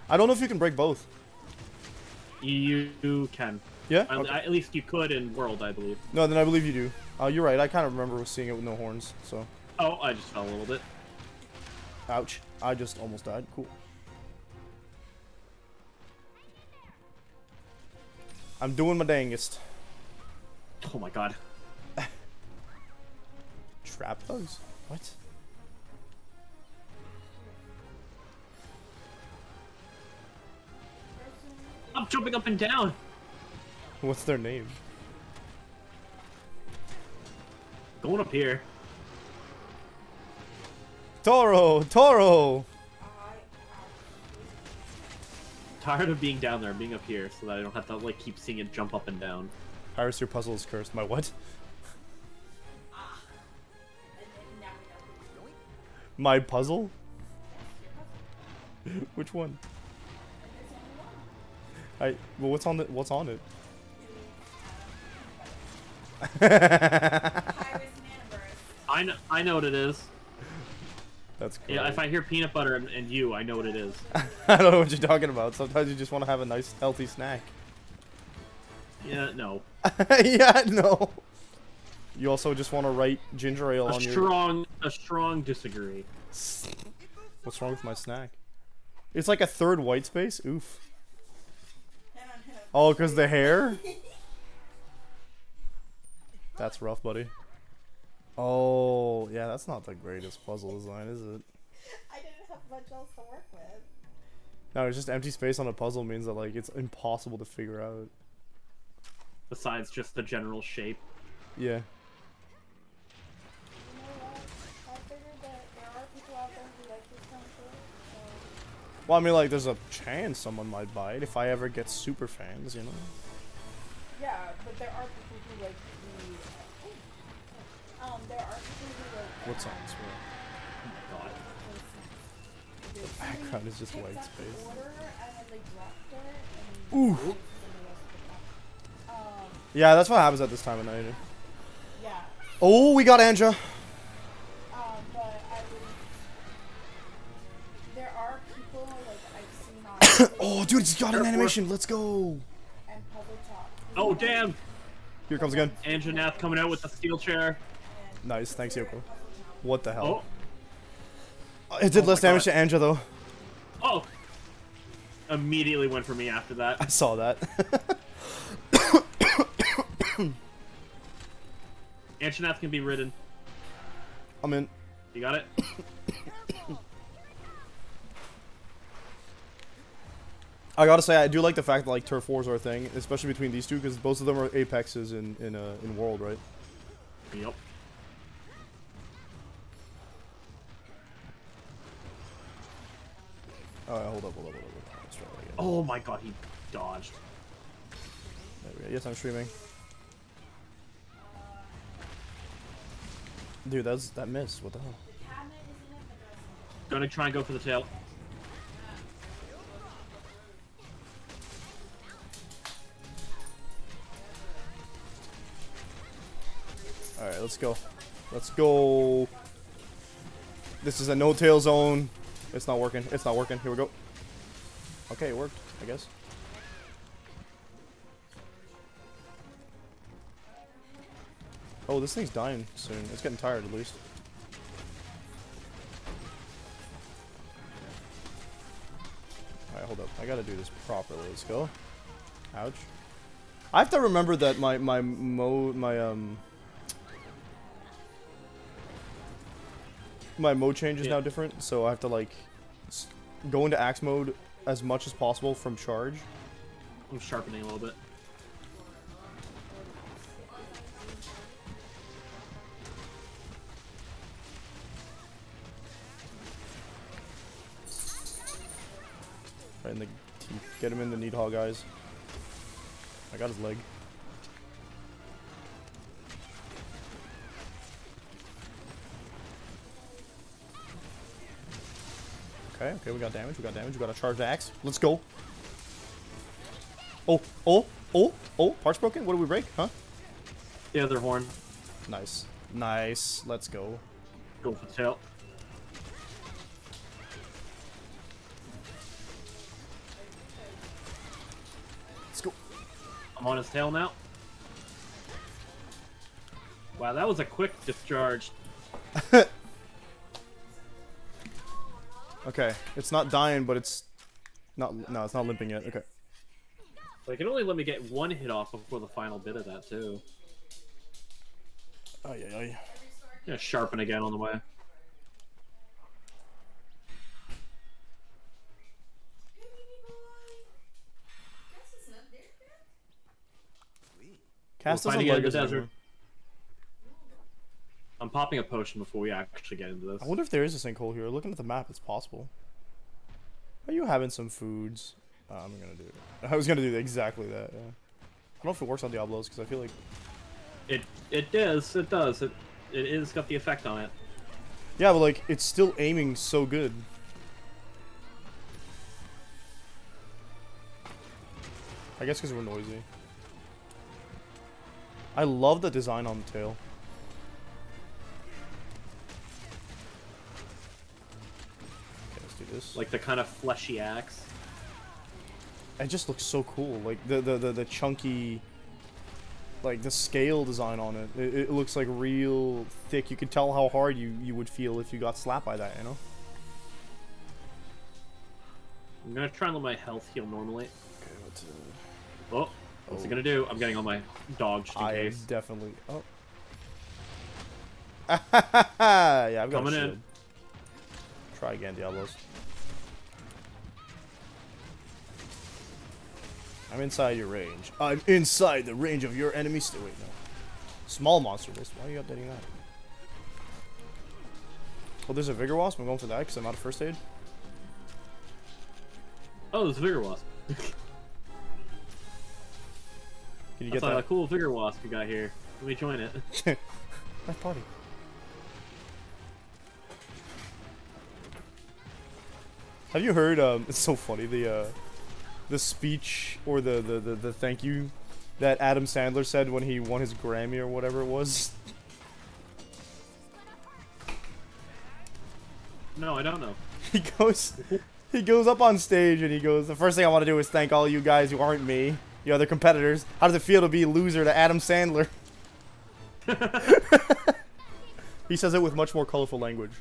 I don't know if you can break both. You, can. Yeah. Okay. I- at least you could in World, I believe. No, then I believe you do. Uh, you're right. I kind of remember seeing it with no horns. So, Oh, I just fell a little bit. ouch. I just almost died. Cool. I'm doing my dangest. Oh my god. Trap bugs? What? I'm jumping up and down. What's their name? Going up here. Toro! Toro! Tired of being down there, being up here, so that I don't have to like keep seeing it jump up and down. Iris, your puzzle is cursed. My what? My puzzle? Which one? I well, what's on the what's on it? I know, I know what it is. That's great. Yeah, if I hear peanut butter and, and you, I know what it is. I don't know what you're talking about. Sometimes you just want to have a nice, healthy snack. Yeah, no. yeah, no. You also just want to write ginger ale A on your. A strong, a strong disagree. What's wrong with my snack? It's like a third white space. Oof. Hang on, hang on. Oh, cause the hair. That's rough, buddy. Oh, yeah, that's not the greatest puzzle design, is it? I didn't have much else to work with. No, it's just empty space on a puzzle means that like it's impossible to figure out. Besides just the general shape. Yeah. You know what? I figured that there are people out there who like this kind of shit. So Well, I mean, like, there's a chance someone might buy it if I ever get super fans, you know. yeah, but there are people who like the. Um, there are people who like. What sounds? God. The background is just white space. Order and then it Ooh. and the rest of the time. Um, Yeah, that's what happens at this time of night. yeah. Oh, we got Anja. Oh, dude, it's got an animation. Let's go. And Puzzle Talk. Oh damn! Here comes again. Anjanath coming out with the steel chair. Nice, thanks, Yoko. What the hell? Oh, It did Oh less damage God. to Anja though. oh! Immediately went for me after that. I saw that. Anjanath can be ridden. I'm in. You got it? I gotta say, I do like the fact that like turf wars are a thing, especially between these two, because both of them are apexes in in uh, in world, right? Yep. Oh, hold up, hold up, hold up. Hold up. Let's try again. Oh my god, he dodged. There we go. Yes, I'm streaming. Dude, that's that miss. What the hell? Gonna try and go for the tail. All right, let's go. Let's go. This is a no-tail zone. It's not working. It's not working. Here we go. Okay, it worked. I guess. Oh, this thing's dying soon. It's getting tired, at least. Alright, hold up. I gotta do this properly. Let's go. Ouch. I have to remember that my, my mode, my, um... My mode change is Yeah. now different, so I have to, like, go into axe mode as much as possible from charge. I'm sharpening a little bit. Right in the teeth. Get him in the Nidhogg eyes. I got his leg. Okay, okay, we got damage, we got damage, we got a charged axe. Let's go. Oh, oh, oh, oh, parts broken? What did we break? Huh? The other horn. Nice. Nice. Let's go. Go for the tail. Let's go. I'm on his tail now. Wow, that was a quick discharge. Okay, it's not dying, but it's not. No, it's not limping yet. Okay. They can only let me get one hit off before the final bit of that too. Oh yeah, yeah. Yeah, sharpen again on the way. Cast We'll doesn't find again in like the us desert. anymore. I'm popping a potion before we actually get into this. I wonder if there is a sinkhole here. Looking at the map, it's possible. Are you having some foods? Uh, I'm gonna do it. I was gonna do exactly that. Yeah. I don't know if it works on Diablos because I feel like It it does. It does. It it is got the effect on it. yeah, but like it's still aiming so good. I guess because we're noisy. I love the design on the tail. This. Like the kind of fleshy axe. It just looks so cool. Like the the the, the chunky, like the scale design on it. it. It looks like real thick. You could tell how hard you you would feel if you got slapped by that. You know. I'm gonna try and let my health heal normally. Okay, let's. Uh, oh, what's Oh. it gonna do? I'm getting all my dog just in I case. definitely. Oh. yeah, I've got Coming a in. Try again, Diablos. I'm inside your range. I'm inside the range of your enemy. Wait, no. Small monster list. Why are you updating that? Well, there's a Vigor Wasp. I'm going for that because I'm out of first aid. Oh, there's a vigor wasp. Can you get a that? cool vigor wasp you got here. Let me join it. Nice party. Have you heard? Um, it's so funny the uh, the speech or the, the the the thank you that Adam Sandler said when he won his Grammy or whatever it was. No, I don't know. He goes, he goes up on stage and he goes, the first thing I want to do is thank all you guys who aren't me, the other competitors. How does it feel to be a loser to Adam Sandler? he says it with much more colorful language.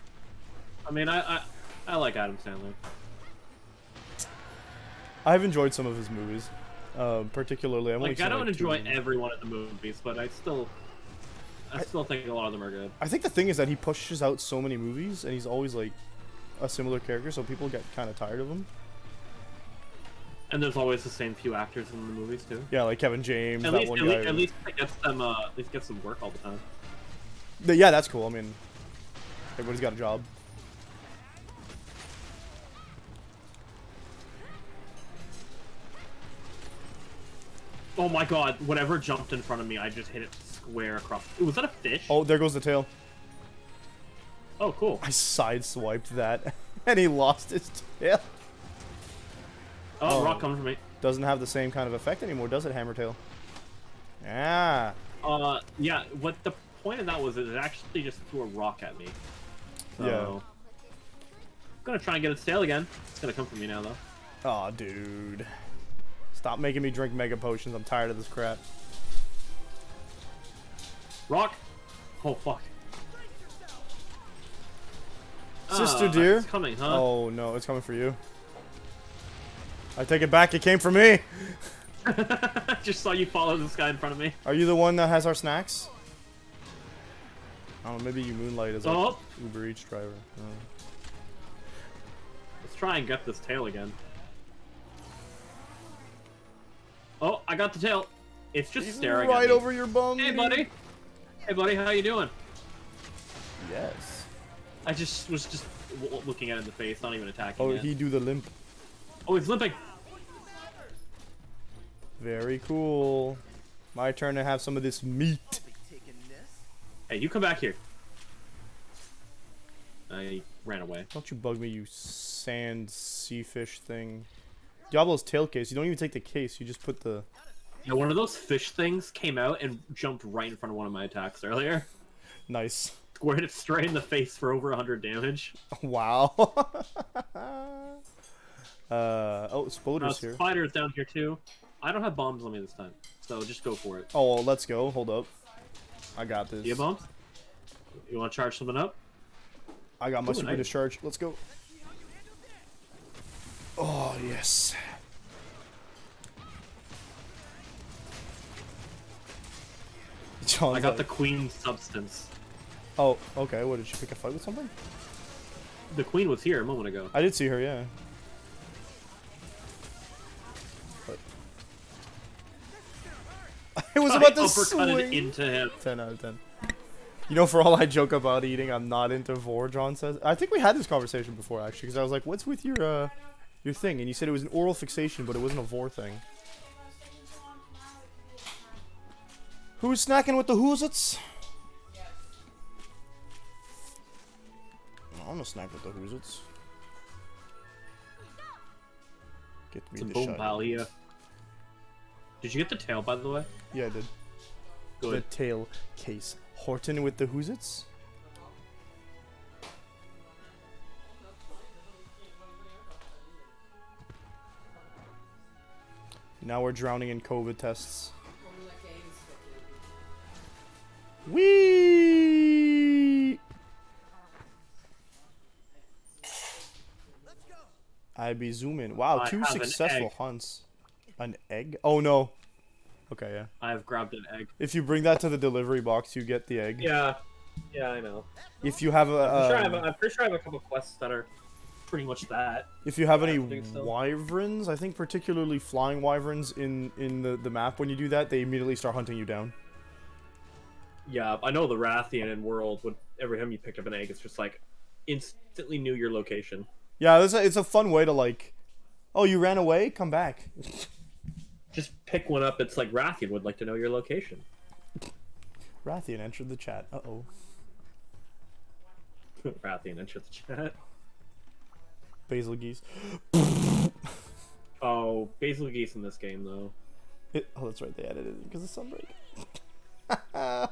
I mean, I I, I like Adam Sandler. I've enjoyed some of his movies, um, particularly. Only Like, I don't like, enjoy every one of the movies, but I still, I still think a lot of them are good. I think the thing is that he pushes out so many movies, and he's always like a similar character, so people get kind of tired of him. And there's always the same few actors in the movies too. Yeah, like Kevin James, At that least, one at, guy. least, at least gets them. Uh, at least gets them work all the time. Yeah, that's cool. I mean, everybody's got a job. Oh my god! Whatever jumped in front of me, I just hit it square across. Ooh, was that a fish? Oh, there goes the tail. Oh, cool. I sideswiped that, and he lost his tail. Oh, Oh. rock coming for me. Doesn't have the same kind of effect anymore, does it, Hammertail? Yeah. Uh, yeah. What the point of that was, it actually just threw a rock at me. So, Yeah. I'm gonna try and get its tail again. It's gonna come for me now, though. Aw, dude. Stop making me drink mega potions. I'm tired of this crap. Rock. Oh fuck. Sister Ah, dear. It's coming, huh? Oh no, it's coming for you. I take it back. It came for me. just saw you follow this guy in front of me. Are you the one that has our snacks? I don't know. Maybe you moonlight as a Oh. Uber Eats driver. Let's try and get this tail again. Oh, I got the tail. It's just staring right at me. over your bum. Hey, dude. buddy. Hey, buddy. How you doing? Yes. I just was just w- w- looking at it in the face, not even attacking Oh, it. he do the limp. Oh, he's limping. Very cool. My turn to have some of this meat. Hey, you come back here. I ran away. Don't you bug me, you sand sea fish thing. Diablo's tail case. You don't even take the case. You just put the. Yeah, one of those fish things came out and jumped right in front of one of my attacks earlier. Nice. Squared it straight in the face for over 100 damage. Wow. uh oh, Uh, Spoder's here. spiders down here too. I don't have bombs on me this time, so just go for it. Oh, well, let's go. Hold up. I got this. You have bombs? You want to charge something up? I got my Ooh, super nice. discharge. Let's go. Oh yes. John's I got the queen substance. Oh, okay. What did she pick a fight with something? The queen was here a moment ago. I did see her. Yeah. But... I was about to I uppercutted swing. into him. 10 out of 10. You know, for all I joke about eating, I'm not into vor. John says. I think we had this conversation before actually, because I was like, "What's with your uh, your thing?" And you said it was an oral fixation, but it wasn't a vor thing. Who's snacking with the Hoozits? No, I'm gonna snack with the Hoozits. Get me It's a the boom shot. pal here. Did you get the tail, by the way? Yeah, I did. Good. The tail case. Horton with the Hoozits? Now we're drowning in COVID tests. Wee! I be zooming. Wow, two successful hunts. An egg? Oh no. Okay, yeah. I have grabbed an egg. If you bring that to the delivery box, you get the egg. Yeah. Yeah, I know. If you have a, I'm, sure I have um, a, I'm pretty sure I have a couple quests that are pretty much that. if you have any I so. wyverns, I think particularly flying wyverns in in the the map, when you do that, they immediately start hunting you down. Yeah, I know the Rathian in World, would every time you pick up an egg, it's just like instantly knew your location. Yeah, it's a, it's a fun way to like, oh, you ran away, come back. Just pick one up. It's like Rathian would like to know your location. Rathian entered the chat. Uh oh. Rathian entered the chat. Bazelgeuse. Oh, Bazelgeuse in this game though. It, oh, that's right. They added it because of Sunbreak.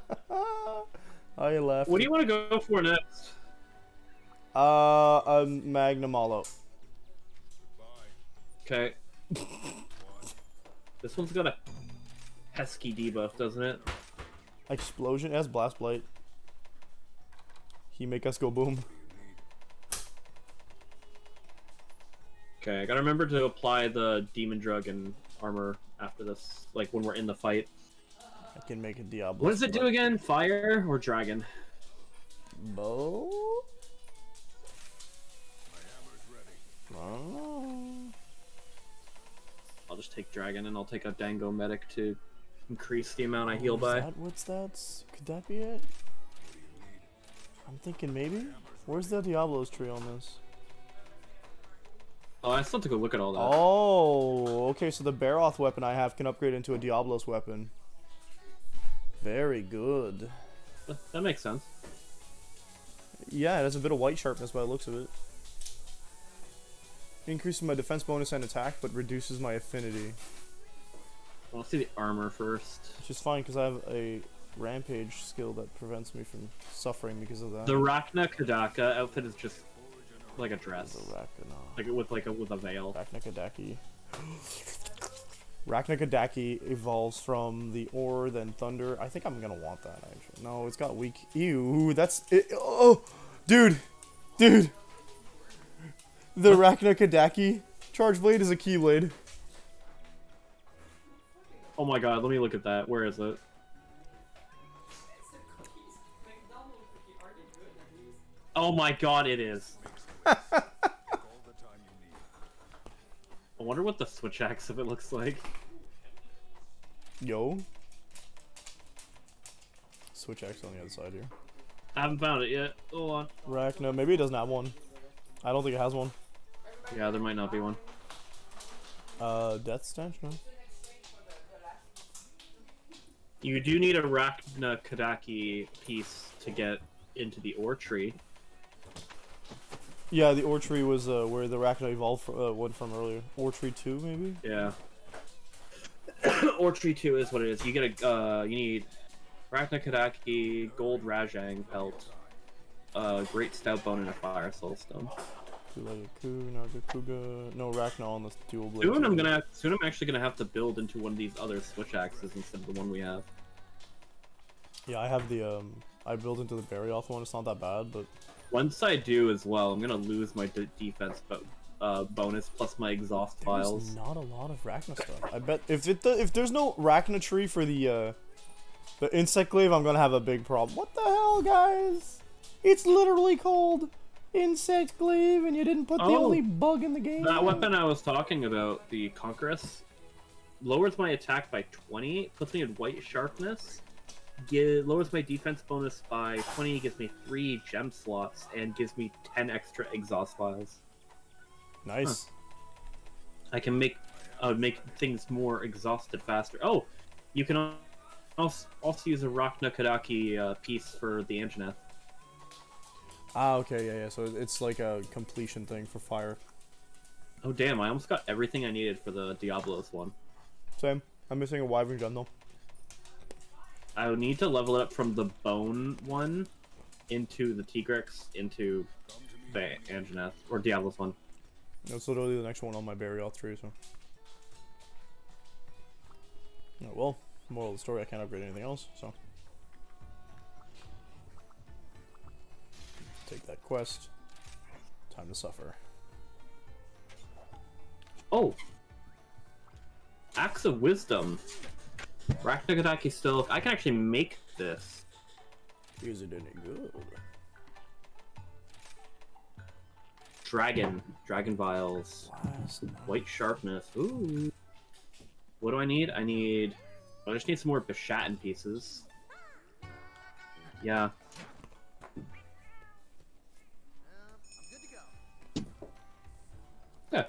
I laughed. What do you want to go for next? Uh, a Magnamalo. Okay. this one's got a pesky debuff, doesn't it? Explosion as Blast Blight. He make us go boom. Okay, I gotta remember to apply the demon drug and armor after this, like when we're in the fight. I can make a Diablo. What does it do again? Fire or dragon? Bow? I don't know. just take dragon, and I'll take a Dango medic to increase the amount I oh, heal Is by. that what's that? Could that be it? I'm thinking maybe. Where's the Diablo's tree on this? Oh, I still have to go look at all that. Oh, okay. So the Barroth weapon I have can upgrade into a Diablos weapon. Very good. That makes sense. Yeah, it has a bit of white sharpness by the looks of it. Increases my defense bonus and attack, but reduces my affinity. Well, let's see the armor first. Which is fine because I have a rampage skill that prevents me from suffering because of that. The Rakna-Kadaki outfit is just like a dress, like with like a with a veil. Rakna-Kadaki. Rakna-Kadaki evolves from the ore, then thunder. I think I'm gonna want that actually. No, it's got weak. Ew, that's it. Oh, dude, dude. The Rakna-Kadaki charge blade is a keyblade. Oh my god, let me look at that. Where is it? Oh my god, it is. I wonder what the switch axe of it looks like. Yo. Switch axe on the other side here. I haven't found it yet. Hold on. Rakna, maybe it doesn't have one. I don't think it has one. Yeah, there might not be one. Uh, Death Stench, no. You do need a Rachna Kadaki piece to get into the ore tree. Yeah, the ore tree was uh, where the Rakna evolved fr- uh, went from earlier. Ore tree 2, maybe? Yeah. ore tree 2 is what it is. You get a, uh, you need Rakna-Kadaki, Gold Rajang Pelt, uh, Great Stout Bone, and a Fire Soul Stone. No, Rakna on the dual blade. Soon I'm gonna, soon I'm actually gonna have to build into one of these other switch axes instead of the one we have. Yeah, I have the, um, I built into the Barroth one. It's not that bad, but Once I do as well, I'm gonna lose my de- defense uh, bonus plus my exhaust there's files. not a lot of Rakna stuff. I bet if it if there's no Rakna tree for the, uh, the insect glaive, I'm gonna have a big problem. What the hell, guys? It's literally called insect glaive, and you didn't put the Oh. only bug in the game. That weapon I was talking about, the Conquerus, lowers my attack by 20, puts me in white sharpness, gi- lowers my defense bonus by 20, gives me 3 gem slots, and gives me 10 extra exhaust phials. Nice. I can make uh, make things more exhausted faster. Oh, you can also, also use a Rakna-Kadaki uh, piece for the Anjanath. Ah, okay, yeah, yeah. So it's like a completion thing for fire. Oh damn, I almost got everything I needed for the Diablos one. Same. I'm missing a wyvern gem though. I would need to level it up from the bone one into the Tigrex into the Anjanath or Diablos one. That's literally the next one on my Barroth tree, so. Oh, well, moral of the story, I can't upgrade anything else, so. Take that quest. Time to suffer. Oh, Axe of Wisdom. Rakna-Kadaki still. I can actually make this. Is it any good? Dragon, Dragon Vials, White Sharpness. Ooh. What do I need? I need. I just need some more Bishaten pieces. Yeah. I'm good to go. Yeah.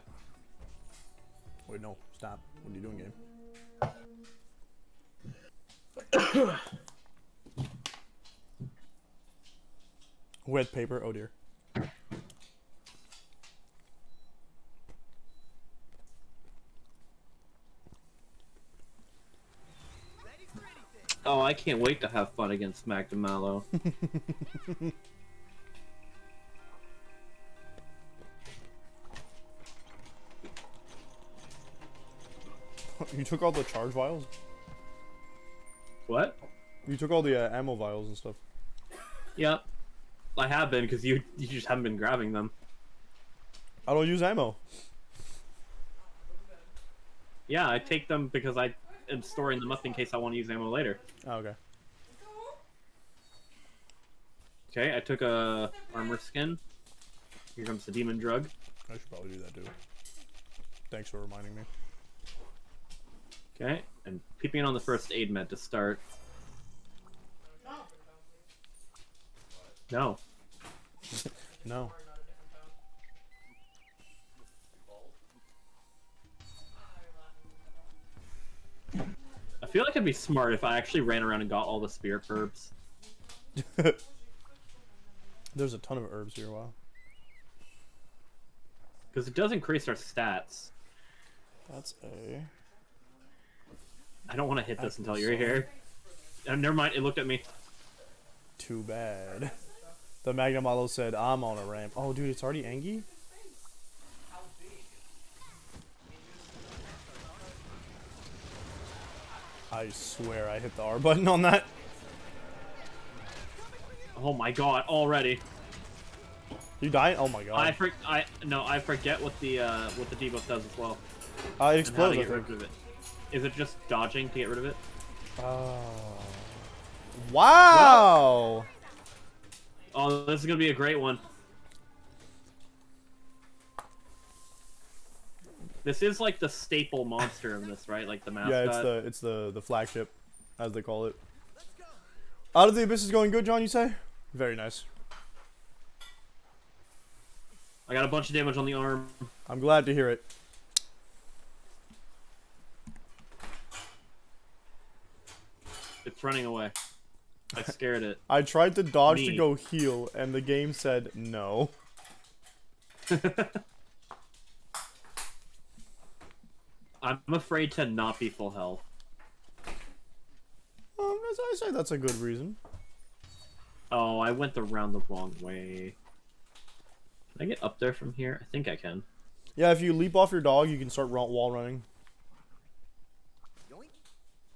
Wait, no, stop. What are you doing, game? Wet paper, oh dear. Ready for anything. Oh, I can't wait to have fun against Magnamalo. you took all the charge vials? What? You took all the uh, ammo vials and stuff. Yep. I have been because you you just haven't been grabbing them. I don't use ammo. Yeah, I take them because I am storing them up in case I want to use ammo later. Oh, okay. Okay, I took a armor skin. Here comes the demon drug. I should probably do that too. Thanks for reminding me. Okay, and peeping on the first aid med to start. No. No. I feel like I'd be smart if I actually ran around and got all the spirit herbs. There's a ton of herbs here. Wow. Because it does increase our stats. That's a. I don't want to hit this until you're here. Uh, never mind, it looked at me. Too bad. The Magnamalo said, I'm on a ramp. Oh, dude, it's already Angie? I swear I hit the R button on that. Oh my god, already. You died? Oh my god. I god. for I no, I forget what the uh what the debuff does as well. Uh, it And how explodes, I get rid of it. Is it just dodging to get rid of it? Oh. Wow! Oh, this is gonna be a great one. This is like the staple monster of this, right? Like the mascot. Yeah, it's the it's the the flagship, as they call it. Out of the abyss is going good, John. You say? Very nice. I got a bunch of damage on the arm. I'm glad to hear it. It's running away. I scared it. I tried to dodge to go heal, and the game said no. I'm afraid to not be full health. Um, as I say, that's a good reason. Oh, I went the round the wrong way. Can I get up there from here? I think I can. Yeah, if you leap off your dog, you can start wall running.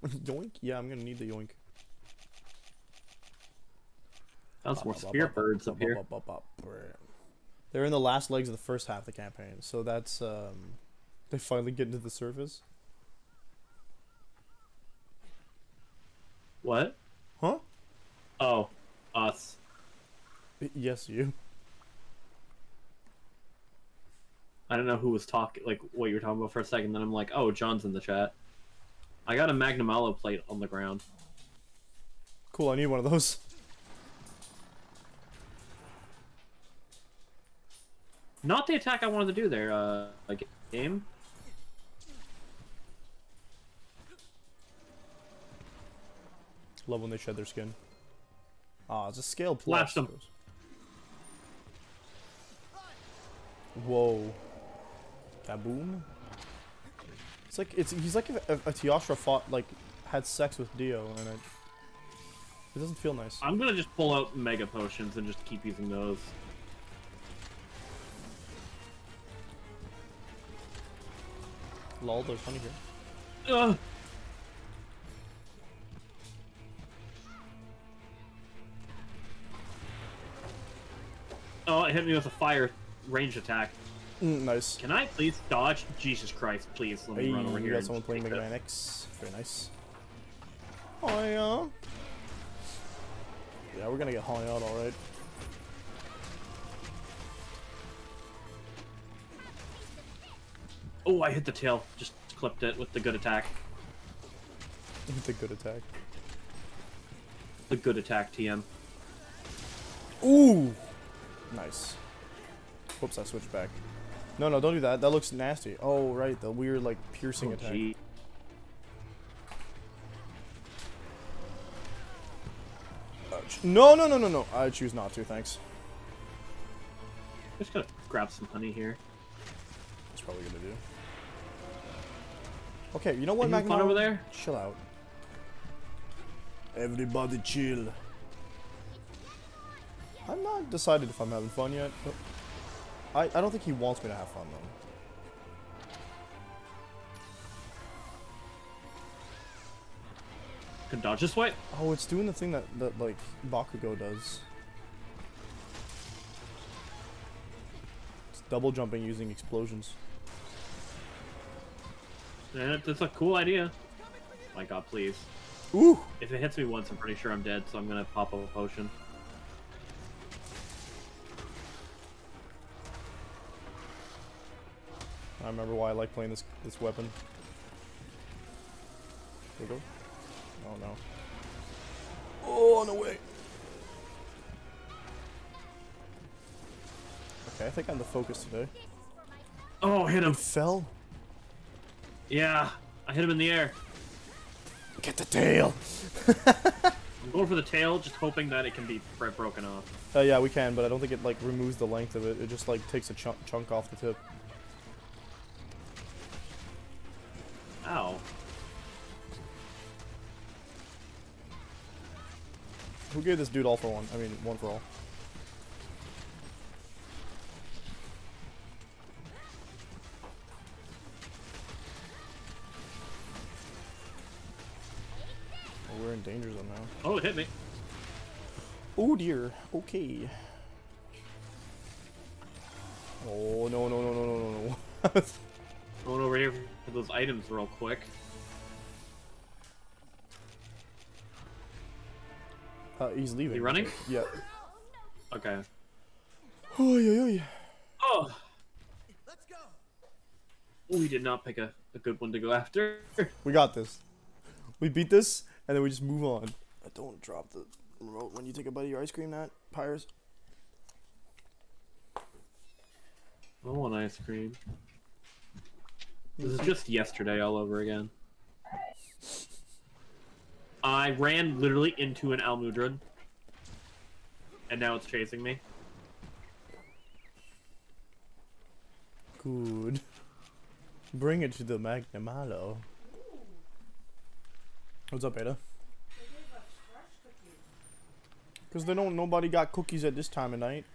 Yoink. Yeah, I'm gonna need the yoink. Some more spirit birds up here. They're in the last legs of the first half of the campaign, so that's um, they finally get into the surface. What? Huh? Oh, us. Yes, you. I don't know who was talking, like what you were talking about for a second. Then I'm like, oh, John's in the chat. I got a Magnamalo plate on the ground. Cool. I need one of those. Not the attack I wanted to do there. Uh, like game. Love when they shed their skin. Ah, it's a scale plus. Flash them. Whoa. Kaboom. It's like it's he's like if a, a Tiashra fought like had sex with Dio and it it doesn't feel nice. I'm gonna just pull out Mega Potions and just keep using those. Lol, there's honey here. Ugh. Oh, it hit me with a fire range attack. Mm, nice. Can I please dodge? Jesus Christ, please let me Hey, run over you here. got someone playing Mega. Man X. Very nice. Oh yeah. Yeah, we're gonna get Holly out alright. Oh, I hit the tail. Just clipped it with the good attack. A good attack. The good attack, TM. Ooh! Nice. Whoops, I switched back. No, no, don't do that. That looks nasty. Oh, right, the weird, like, piercing Oh, attack. gee. No, no, no, no, no. I choose not to, thanks. Just gonna grab some honey here. That's probably gonna do. Okay, you know what, Anything fun Magnum? over there? Chill out. Everybody chill. I'm not decided if I'm having fun yet. but I, I don't think he wants me to have fun, though. Can dodge this way. Oh, it's doing the thing that, that like, Bakugo does. It's double jumping using explosions. Yeah, that's a cool idea. My god, please. Ooh! If it hits me once, I'm pretty sure I'm dead, so I'm gonna pop up a potion. I remember why I like playing this this weapon. we go. Oh no. Oh no way. Okay, I think I'm the focus today. Oh, hit him. Fell. Yeah, I hit him in the air. Get the tail. I'm going for the tail, just hoping that it can be broken off. Uh, yeah, we can, but I don't think it like removes the length of it. It just like takes a chunk chunk off the tip. Ow. Who gave this dude all for one? I mean, one for all. Oh, we're in danger zone now. Oh, it hit me. Oh dear. Okay. Oh no no no no no no no. items real quick. uh, he's leaving. You running? Yeah. Okay. Oh yeah yeah. Oh, Let's go. we did not pick a, a good one to go after. We got this. We beat this, and then we just move on. I don't drop the remote when you take a bite of your ice cream, Nat. Pyris. I want ice cream. This is just yesterday all over again. I ran literally into an Almudron. And now it's chasing me. Good. Bring it to the Magnamalo. What's up, Ada? Because they don't. Nobody got cookies at this time of night.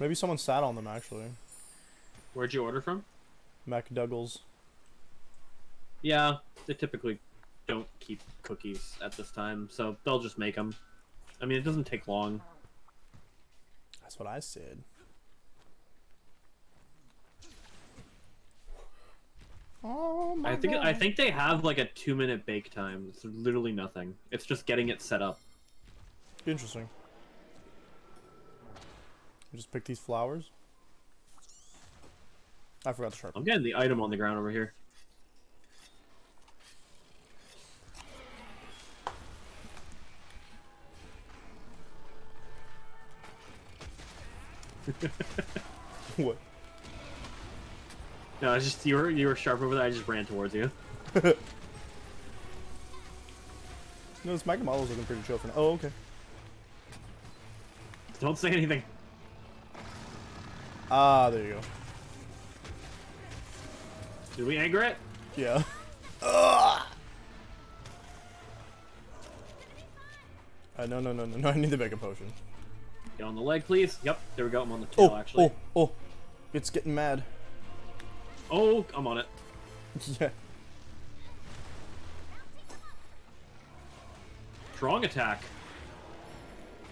Maybe someone sat on them actually. Where'd you order from? MacDougall's. Yeah, they typically don't keep cookies at this time, so they'll just make them. I mean, it doesn't take long. That's what I said. Oh my I think God. I think they have like a two minute bake time. It's literally nothing. It's just getting it set up. Interesting. You Just pick these flowers. I forgot to sharpen. I'm getting the item on the ground over here. what? No, it's just you were you were sharp over there. I just ran towards you. No, this Magnamalo's looking pretty chill for now. Oh, okay. Don't say anything. Ah, there you go. Did we anger it? Yeah. Uh, no, no, no, no, no, I need the Mega Potion. Get on the leg, please. Yep, there we go. I'm on the tail, Oh, actually. oh, oh. It's getting mad. Oh, I'm on it. Yeah. Strong attack.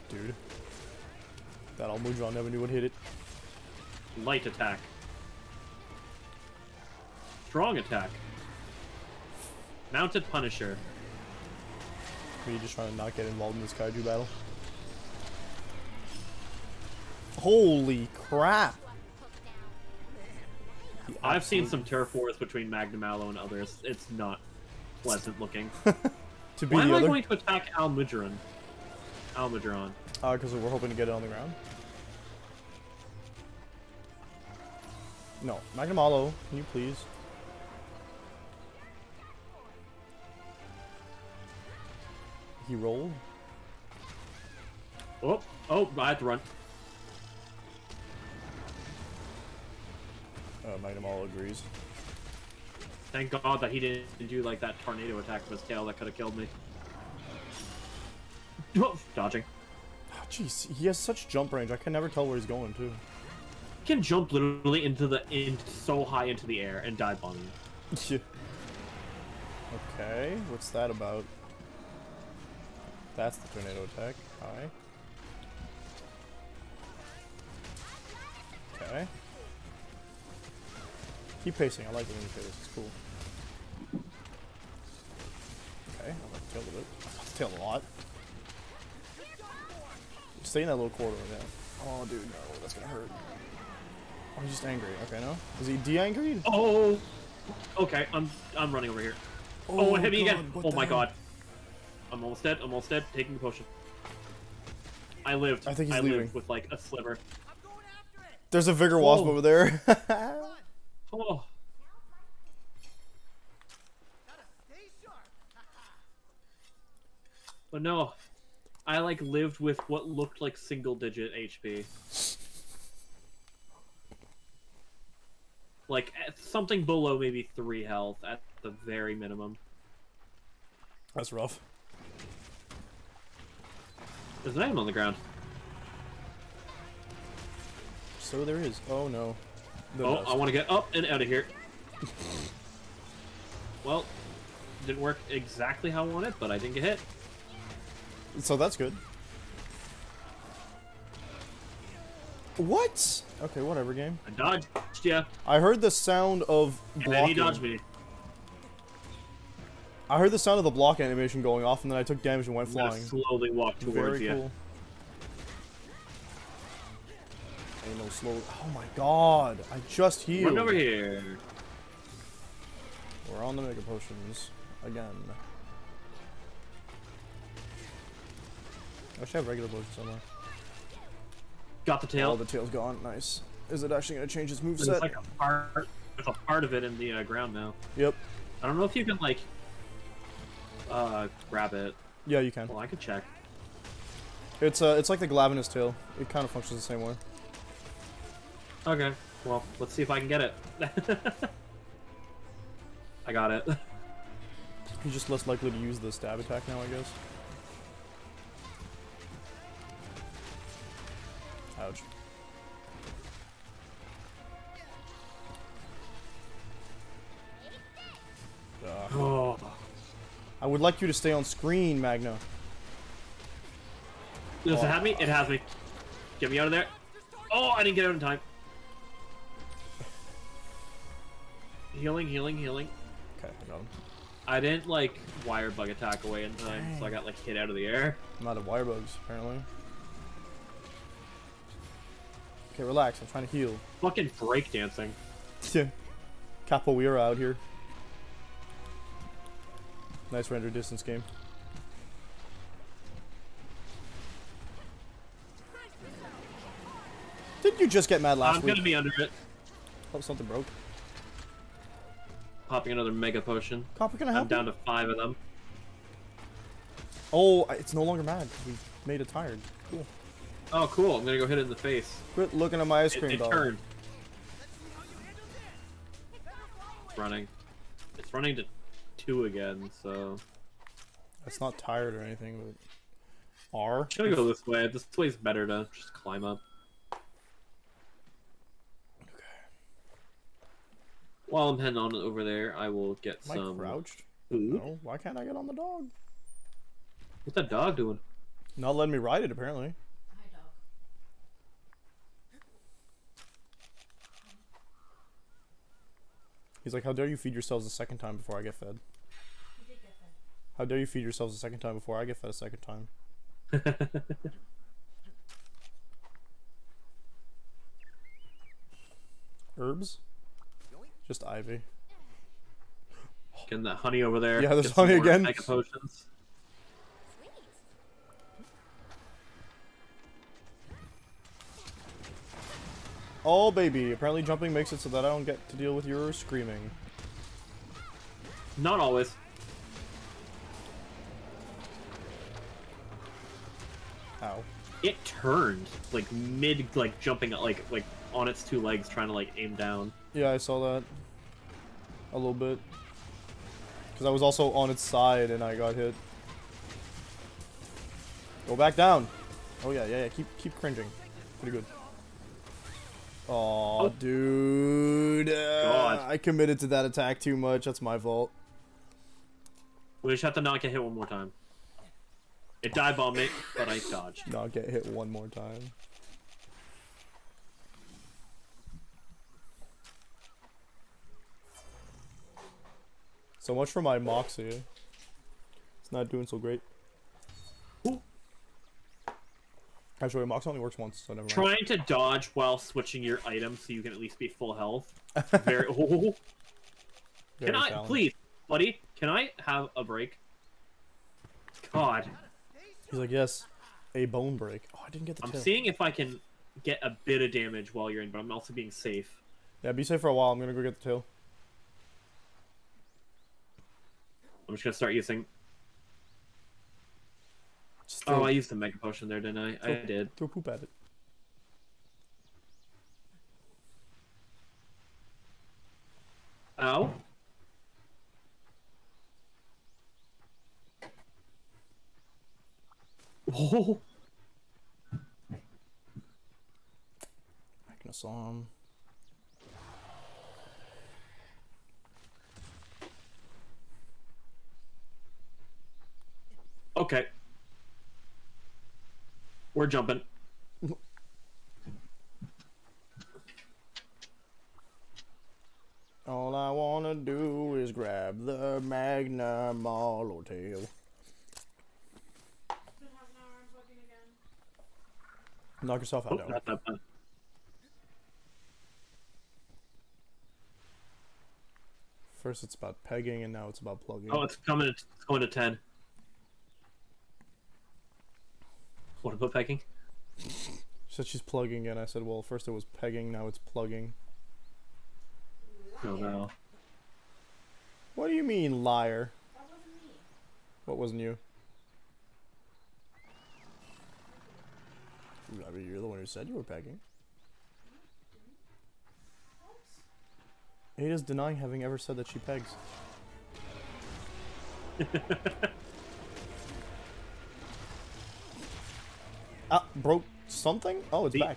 Dude. That Almudron never knew what hit it. Light attack. Strong attack. Mounted Punisher. Are you just trying to not get involved in this kaiju battle. Holy crap! I've seen some turf wars between Magnamalo and others. It's not pleasant looking. to be Why am the I going to attack Almudron? Almudron. Uh, because we're hoping to get it on the ground. No, Magnamalo, can you please? He rolled. Oh, oh, I have to run. Uh, Magnamalo agrees. Thank God that he didn't do like that tornado attack with his tail that could have killed me. Oh, dodging. Oh, Jeez, he has such jump range. I can never tell where he's going too. He can jump literally into the in so high into the air and dive on me. Yeah. Okay, what's that about? That's the tornado attack. Hi. Okay. Keep pacing. I like it when you pace. It's cool. Okay, I like tail a bit. Tail a lot. Stay in that little corridor now. Oh, dude, no, that's gonna hurt. Oh, he's just angry. Okay, no? Is he de-angry? Oh, Okay, I'm I'm running over here. Oh, oh hit me again! What Oh my hell? god. I'm almost dead. I'm almost dead. Taking the potion. I lived. I think he's I leaving. lived with like a sliver. I'm going after it. There's a vigor wasp Oh. over there. Oh, Gotta stay sharp. but no. I like lived with what looked like single digit HP. Like something below maybe three health at the very minimum. That's rough. There's an item on the ground. So there is. Oh no. The Oh. I want to get up and out of here. well, didn't work exactly how I wanted, but I didn't get hit. So that's good. What? Okay, whatever, game. I dodged, yeah, I heard the sound of and then he dodged me. I heard the sound of the block animation going off, and then I took damage and went flying. slowly walk towards Very you. cool. Ain't no slow. Oh my god! I just healed. Run over here. We're on the mega potions again. I should have regular potions somewhere. Got the tail. Oh, the tail's gone. Nice. Is it actually gonna change its There's It's like a part. There's a part of it in the uh, ground now. Yep. I don't know if you can like uh grab it. Yeah, you can. Well, I could check. It's uh, it's like the Glavenus tail. It kind of functions the same way. Okay. Well, let's see if I can get it. I got it. He's just less likely to use the stab attack now, I guess. Ouch. Ugh. Oh. I would like you to stay on screen, Magna. Does it oh. have me? It has me. Get me out of there. Oh, I didn't get out in time. Healing, healing, healing. Okay, I got him. I didn't like wire bug attack away in time, so I got like hit out of the air. I'm out of wire bugs, apparently. Okay, relax. I'm trying to heal. Fucking breakdancing. Yeah. Capoeira out here. Nice render distance game. Didn't you just get mad last time? I'm week? gonna be under it. Oh, something broke. Popping another mega potion. Copper, can I I'm you? down to five of them. Oh, it's no longer mad we made it tired. Cool. Oh, cool. I'm gonna go hit it in the face. Quit looking at my ice It, cream it dog. turned. It's running. It's running to two again, so. That's not tired or anything, but R. I'm gonna go this way. This way's better to just climb up. Okay. While I'm heading on over there, I will get Am I some crouched? food. No. Why can't I get on the dog? What's that dog doing? Not letting me ride it, apparently. Hi, dog. He's like, how dare you feed yourselves a second time before I get fed? You did get fed. How dare you feed yourselves a second time before I get fed a second time? Herbs? Just ivy. Getting that honey over there. Yeah, there's honey again. Mega potions. Oh, baby. Apparently jumping makes it so that I don't get to deal with your screaming. Not always. It turned like mid, like jumping, like like on its two legs, trying to like aim down. Yeah, I saw that. A little bit. Because I was also on its side and I got hit. Go back down. Oh yeah, yeah, yeah. Keep keep cringing. Pretty good. Aw, Oh. dude. Uh, God. I committed to that attack too much. That's my fault. We just have to not get hit one more time. It dive bombed me, but I dodged. Not get hit one more time. So much for my Moxie. It's not doing so great. Ooh. Actually, Moxie only works once, so never mind. Trying to dodge while switching your item so you can at least be full health. Very. Oh, Very Can I challenged. please, buddy? Can I have a break? God, He's like, yes, a bone break. Oh, I didn't get the I'm tail. seeing if I can get a bit of damage while you're in, but I'm also being safe. Yeah, be safe for a while. I'm gonna go get the tail. I'm just gonna start using. Just Oh, I used the mega potion there, didn't I? I did. throw poop at it. Ow. Oh. Magnuson. Okay. We're jumping. All I wanna do is grab the Magnamalo tail. Been half an hour, I'm fucking again. Knock yourself Oh, out. now. not that bad. First it's about pegging, and now it's about plugging. Oh, it's coming. It's going to ten. What about pegging? She said she's plugging in. I said, well, first it was pegging, now it's plugging. Oh no. What do you mean, liar? That wasn't me. What wasn't you? I mean, you're the one who said you were pegging. Ada's denying having ever said that she pegs. ah, broke something? Oh, it's The- back.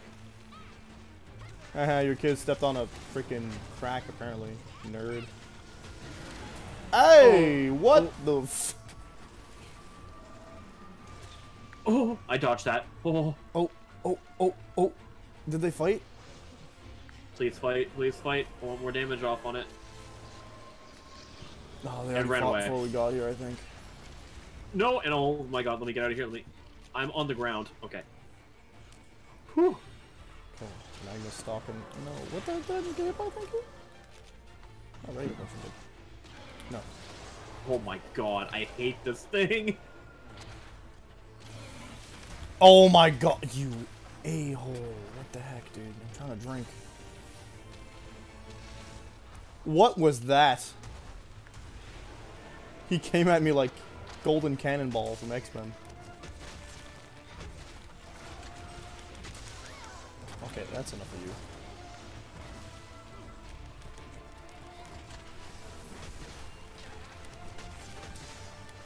Haha, your kid stepped on a freaking crack, apparently. Nerd. Hey, what the f- Oh, I dodged that. Oh, Oh, oh, oh, oh. Did they fight? please fight! Please fight! I want more damage off on it. Oh, they already ran away. before we got here, I think. No, and oh my god, let me get out of here. Let me. I'm on the ground. Okay. Whew. Okay, Magnus stalking. No, what the heck did I get hit by? Thank you. No. Oh my god, I hate this thing. Oh my god, you a hole. What the heck, dude? I'm trying to drink. What was that? He came at me like golden cannonball from X-Men. Okay, that's enough of you.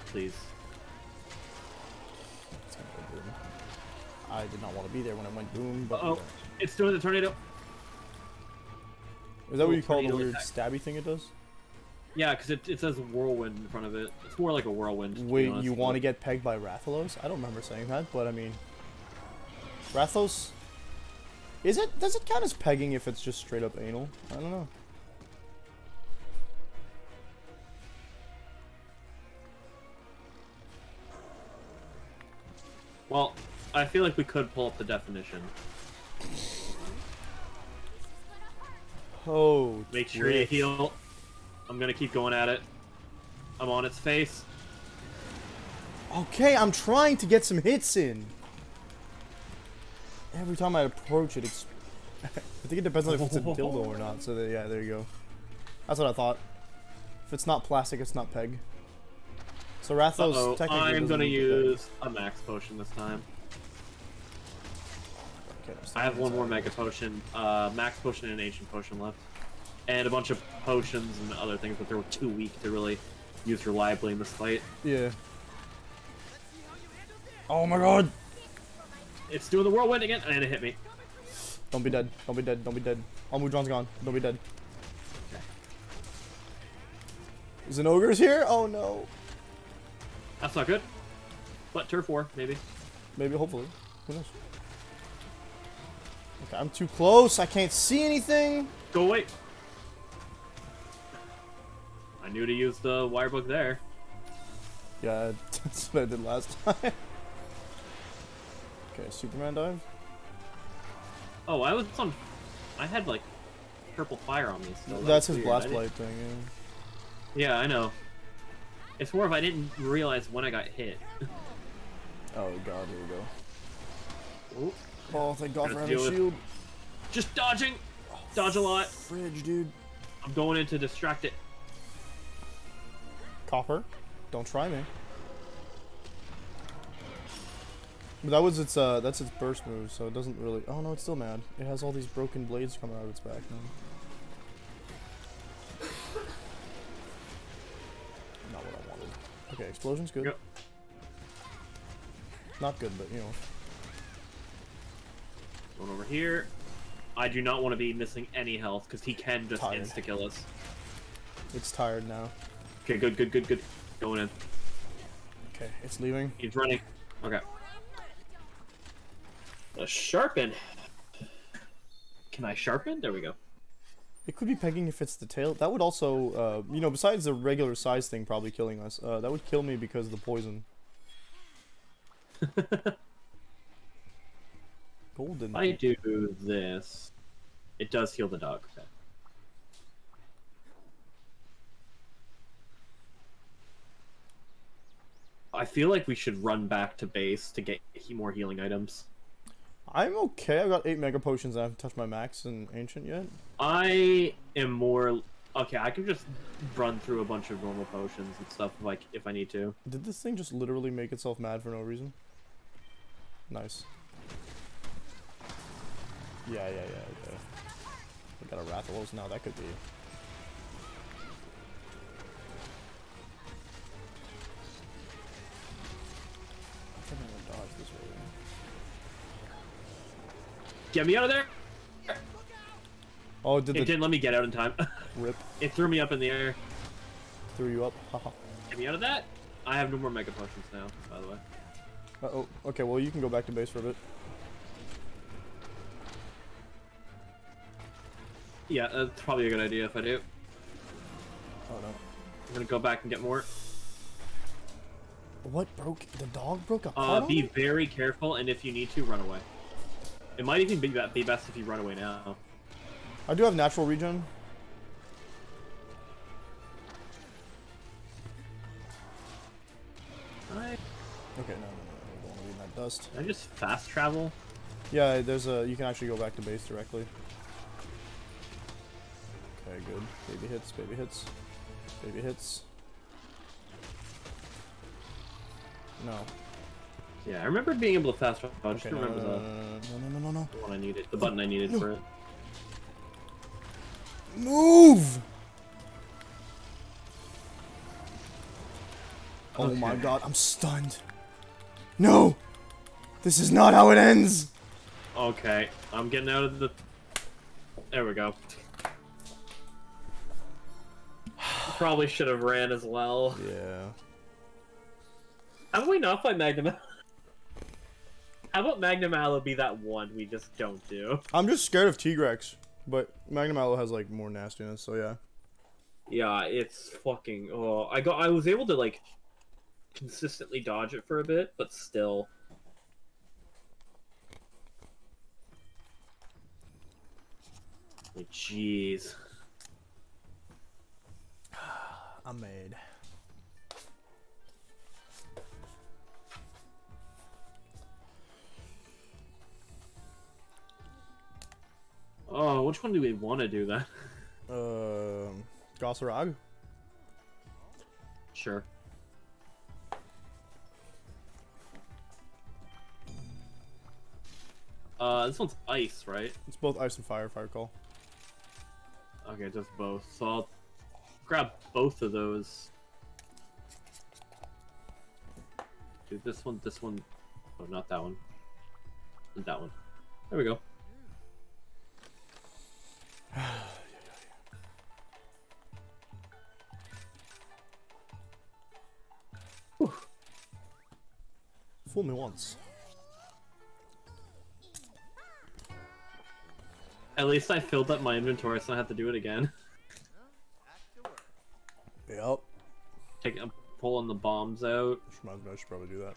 Please. I did not want to be there when it went boom, but Oh, it's doing the tornado. is that what you call the weird attack. stabby thing it does? Yeah, because it, it says whirlwind in front of it. It's more like a whirlwind. Wait, you want to get pegged by Rathalos? I don't remember saying that, but I mean, Rathos. Is it? Does it count as pegging if it's just straight up anal? I don't know. Well, I feel like we could pull up the definition. Oh, Make sure you heal. I'm gonna keep going at it. I'm on its face. Okay, I'm trying to get some hits in. Every time I approach it, it's. I think it depends on if it's a dildo or not. So that, yeah, there you go. That's what I thought. If it's not plastic, it's not peg. So Rathos Uh-oh, technically. I'm gonna use a max potion this time. Okay, I'm have one more mega potion, uh, max potion and ancient potion left, and a bunch of potions and other things, but they were too weak to really use reliably in this fight. Yeah. Oh my god! It's doing the whirlwind again, and it hit me. Don't be dead. Don't be dead. Don't be dead. Almudron's gone. Don't be dead. Okay. Is an ogre's here? Oh no. That's not good. But turf war, maybe. Maybe, hopefully. Who knows? I'm too close. I can't see anything. Go away. I knew to use the wire bug there. Yeah, that's what I did last time. okay, Superman dive. Oh, I was on. I had like purple fire on me. Still. That That's his weird. Blast blade thing. Yeah. Yeah, I know. It's more if I didn't realize when I got hit. Oh god, here we go. Ooh. Oh, thank God for Gotta having deal with- shield. Just dodging! Dodge a lot. Fridge, dude. I'm going in to distract it. Copper, don't try me. But that was its uh that's its burst move, so it doesn't really oh no, it's still mad. It has all these broken blades coming out of its back now. Not what I wanted. Okay, explosion's good. Yep. Not good, but you know. Going over here. I do not want to be missing any health because he can just Tired. insta kill us. It's tired now. Okay, good, good, good, good. Going in. Okay, it's leaving. He's running. Okay. A sharpen. Can I sharpen? There we go. It could be pegging if it's the tail. That would also, uh, you know, besides the regular size thing probably killing us, uh, that would kill me because of the poison. Golden. If I do this, it does heal the dog. Okay. I feel like we should run back to base to get more healing items. I'm okay. I've got eight mega potions. I haven't touched my max in ancient yet. I am more okay. I can just run through a bunch of normal potions and stuff like if I need to. Did this thing just literally make itself mad for no reason? Nice. Yeah, yeah, yeah. Okay. We got a Rathalos now. That could be. I think I'm gonna dodge this way. Get me out of there! Oh, did It didn't let me get out in time. rip it threw me up in the air. threw you up? Haha. Get me out of that. I have no more mega potions now, by the way. uh oh. Okay, well you can go back to base for a bit. Yeah, that's probably a good idea if I do. Oh no. I'm gonna go back and get more. What broke? The dog broke a Uh, be very careful, and if you need to, run away. It might even be, be be best if you run away now. I do have natural regen. I, Okay, no, no, no, we don't want to be in that dust. I just fast travel. Yeah, there's a. You can actually go back to base directly. Okay, good. Baby hits, baby hits, baby hits. No. Yeah, I remember being able to fast travel. I just Okay, remember no, the, no, no, no, no, the one I needed, the button I needed no. for it. Move! Oh my god, I'm stunned. No! This is not how it ends! Okay, I'm getting out of the. There we go. Probably should have ran as well. Yeah. How about we not fight Magnum? How about Magnamalo be that one we just don't do? I'm just scared of Tigrex, but Magnamalo has like more nastiness, so yeah. Yeah, it's fucking. Oh, I got. I was able to like consistently dodge it for a bit, but still. Jeez. I'm made. Oh, which one do we want to do then? Um, Goss Harag? Sure. Uh, this one's ice, right? It's both ice and fire, fire call. Okay, just both. So I'll grab both of those. Do this one, this one. Oh, not that one. And that one. There we go. Fool me once. At least I filled up my inventory, so I have to do it again. Yep. Take, I'm pulling the bombs out. I should probably do that.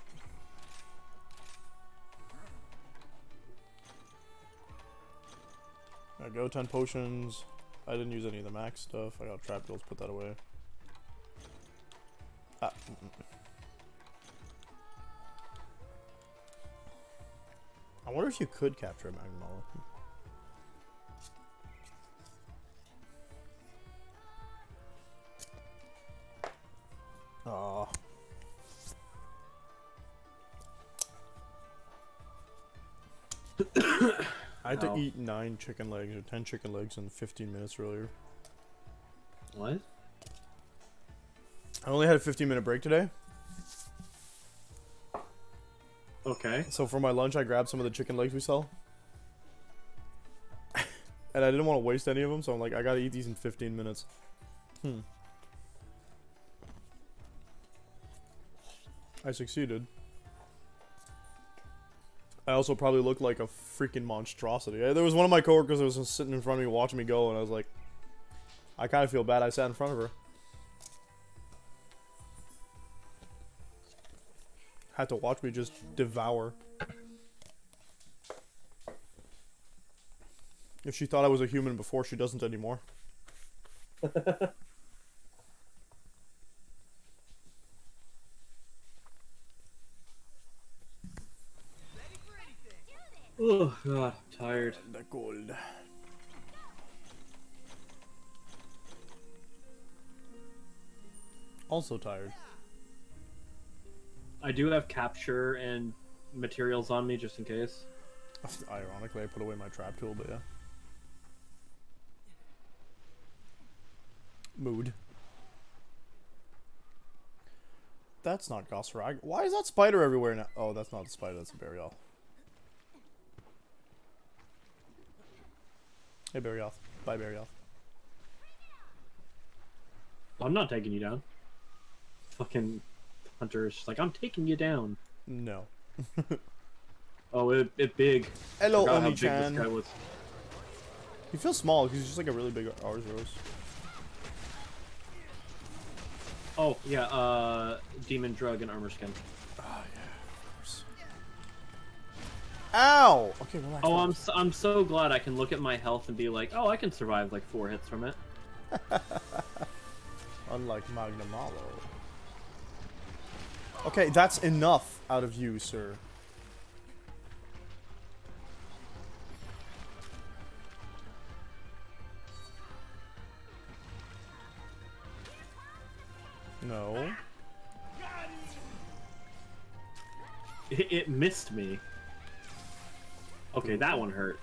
I go 10 potions. I didn't use any of the max stuff. I got trap goals, put that away. Uh, I wonder if you could capture a Magnamalo. Oh. I had to eat nine chicken legs or ten chicken legs in 15 minutes earlier. What? I only had a 15 minute break today, Okay. so for my lunch I grabbed some of the chicken legs we sell. and I didn't want to waste any of them, so I'm like, I gotta eat these in 15 minutes. Hmm. I succeeded. I also probably looked like a freaking monstrosity. There was one of my coworkers that was sitting in front of me watching me go, and I was like, I kind of feel bad I sat in front of her. Had to watch me just devour. If she thought I was a human before, she doesn't anymore. Ready for anything. Oh god, I'm tired. The gold. Also tired. I do have capture and materials on me just in case. Ironically, I put away my trap tool, but yeah. Mood. That's not Goss Harag. Why is that spider everywhere now? Oh, that's not a spider, that's a Burial. Hey, Burial. Bye, Burial. I'm not taking you down. Fucking hunter is like, I'm taking you down. No. Oh, it, it big. Hello, Forgot how big this guy was. He feels small because he's just like a really big Arzuros. Oh, yeah, uh, demon drug and armor skin. Ow! Okay, relax. Oh, I'm so, I'm so glad I can look at my health and be like, oh, I can survive like four hits from it. Unlike Magnamalo. Okay, that's enough out of you, sir. No. It, it missed me. Okay, that one hurt.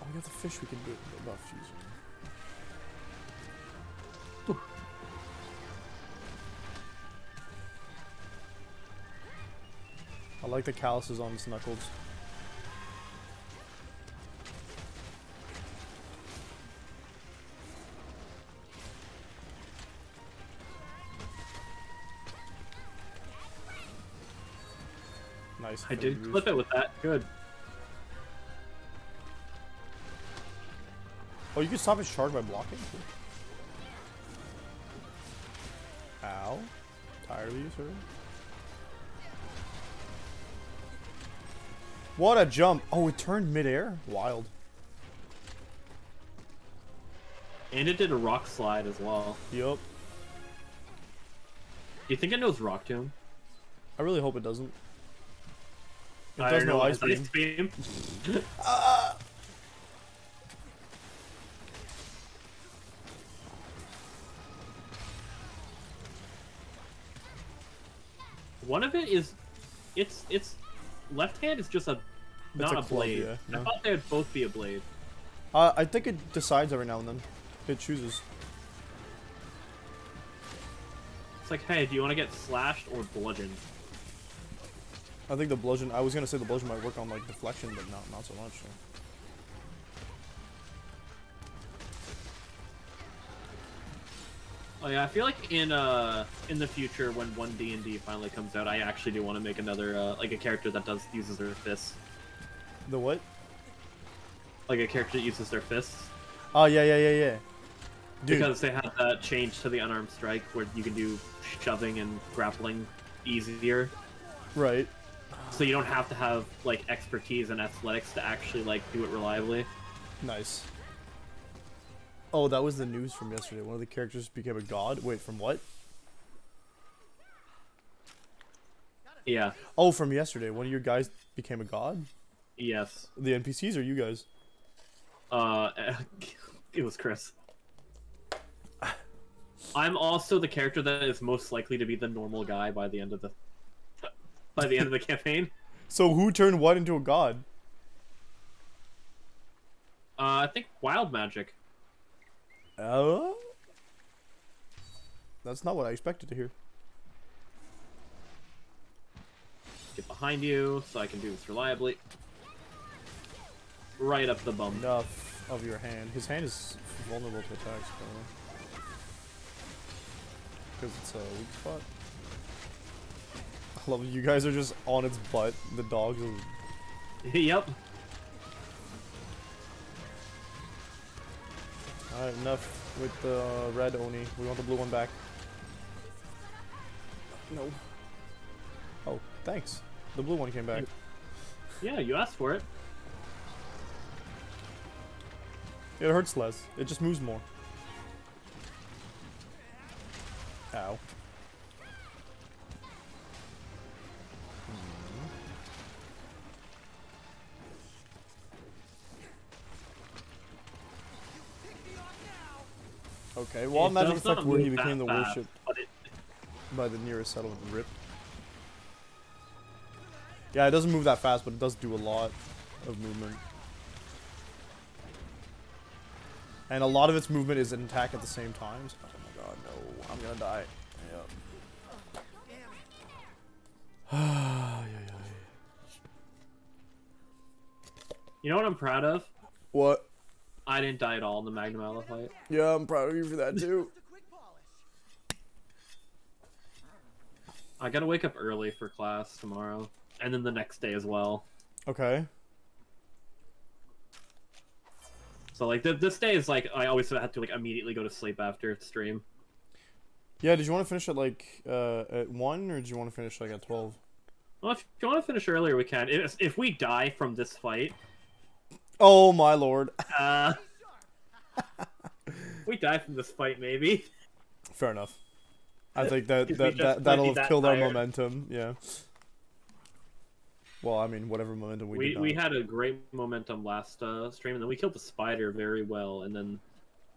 Oh, we got the fish we can do buff using. I like the calluses on his knuckles. Nice. I did fingers. clip it with that. Good. Oh, you can stop his charge by blocking? Ow. Tired of you, sir? What a jump! Oh, it turned midair? Wild. And it did a rock slide as well. Yup. Do you think it knows Rock Tomb? I really hope it doesn't. It I does it ice beam. beam. One of it is, it's it's left hand is just a not a a, club, blade. yeah, I no. thought they would both be a blade. Uh, I think it decides every now and then. It chooses. It's like, hey, do you want to get slashed or bludgeoned? I think the bludgeon. I was gonna say the bludgeon might work on like deflection, but not not so much. so. Oh yeah, I feel like in uh in the future when one D and D finally comes out, I actually do want to make another uh, like a character that does uses their fists, The what? like a character that uses their fists, Oh yeah yeah yeah yeah. Dude, because they have that change to the unarmed strike where you can do shoving and grappling easier, right so you don't have to have like expertise in athletics to actually like do it reliably. Nice. Oh, that was the news from yesterday. One of the characters became a god. Wait, from what? Yeah. Oh, from yesterday, one of your guys became a god. Yes. The NPCs or you guys? Uh, it was Chris. I'm also the character that is most likely to be the normal guy by the end of the by the end of the campaign. So who turned what into a god? Uh, I think wild magic. Oh? That's not what I expected to hear. Get behind you so I can do this reliably. Right up the bum. Enough of your hand. His hand is vulnerable to attacks, Because it's a weak spot. I love. You guys are just on its butt. The dogs are... yep. Alright, enough with the uh, red Oni. We want the blue one back. No. Oh, thanks. The blue one came back. Yeah, you asked for it. It hurts less. It just moves more. Ow. Okay, well, does Effect not where he became the fast, worship it- by the nearest settlement, RIP. Yeah, it doesn't move that fast, but it does do a lot of movement. And a lot of its movement is an attack at the same time. so- oh my god, no. I'm gonna die. Yep. Ay. You know what I'm proud of? what? I didn't die at all in the Magnamalo fight. Yeah, I'm proud of you for that too. Just a quick polish. I gotta wake up early for class tomorrow, and then the next day as well. Okay. So like th- this day is like I always have to like immediately go to sleep after stream. Yeah, did you want to finish at like uh, at 1 or did you want to finish like at 12? Well, if you want to finish earlier, we can. If, if we die from this fight, Oh my lord. uh, we die from this fight, maybe. Fair enough. I think that, that, that that'll have that killed our momentum. Yeah. Well, I mean, whatever momentum we, We did we had a great momentum last uh, stream, and then we killed the spider very well, and then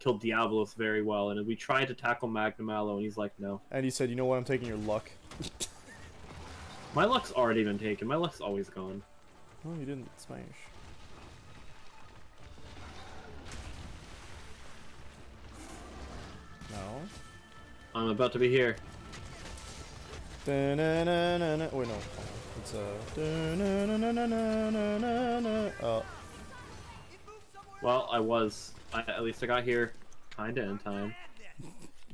killed Diablos very well, and we tried to tackle Magnum and he's like, no. And he said, "You know what? I'm taking your luck." My luck's already been taken. My luck's always gone. No, you didn't smash. No. I'm about to be here. Wait, no. It's uh. Oh, It moved somewhere. Well, I was. I, at least I got here, kinda in time.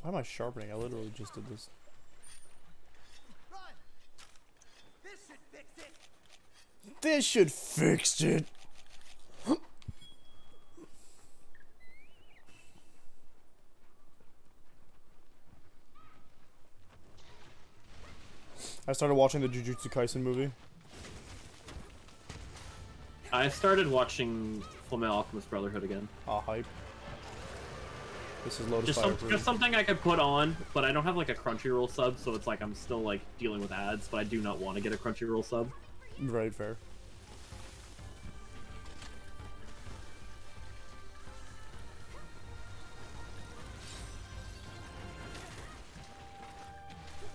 Why am I sharpening? I literally just did this. This should fix it. This should fix it. I started watching the Jujutsu Kaisen movie. I started watching Fullmetal Alchemist Brotherhood again. Ah, hype. This is Lotus Just, some, just something I could put on, but I don't have like a Crunchyroll sub, so it's like I'm still like dealing with ads, but I do not want to get a Crunchyroll sub. Right, fair.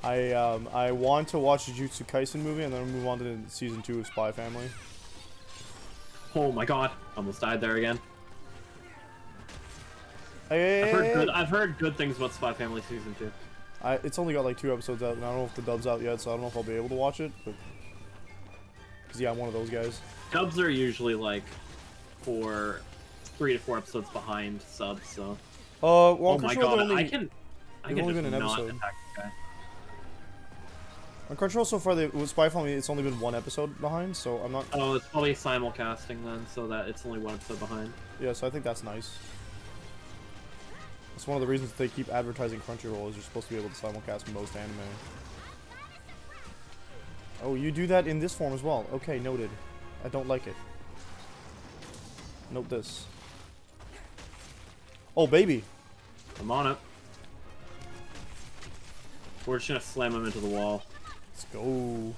I um I want to watch the Jujutsu Kaisen movie and then move on to the season two of Spy Family. Oh my god, almost died there again. Hey, I've heard good. I've heard good things about Spy Family season two. I, it's only got like two episodes out, and I don't know if the dub's out yet, so I don't know if I'll be able to watch it. But because yeah, I'm one of those guys. Dubs are usually like four, three to four episodes behind subs. So. Uh, well, oh my god, only, I can. I can just not episode. attack. On Crunchyroll so far, they, with Spy Family, it's only been one episode behind, so I'm not. Oh, it's probably simulcasting then, so that it's only one episode behind. Yeah, so I think that's nice. That's one of the reasons they keep advertising Crunchyroll is you're supposed to be able to simulcast most anime. Oh, you do that in this form as well. Okay, noted. I don't like it. Note this. Oh, baby. I'm on it. We're just gonna slam him into the wall. Let's go.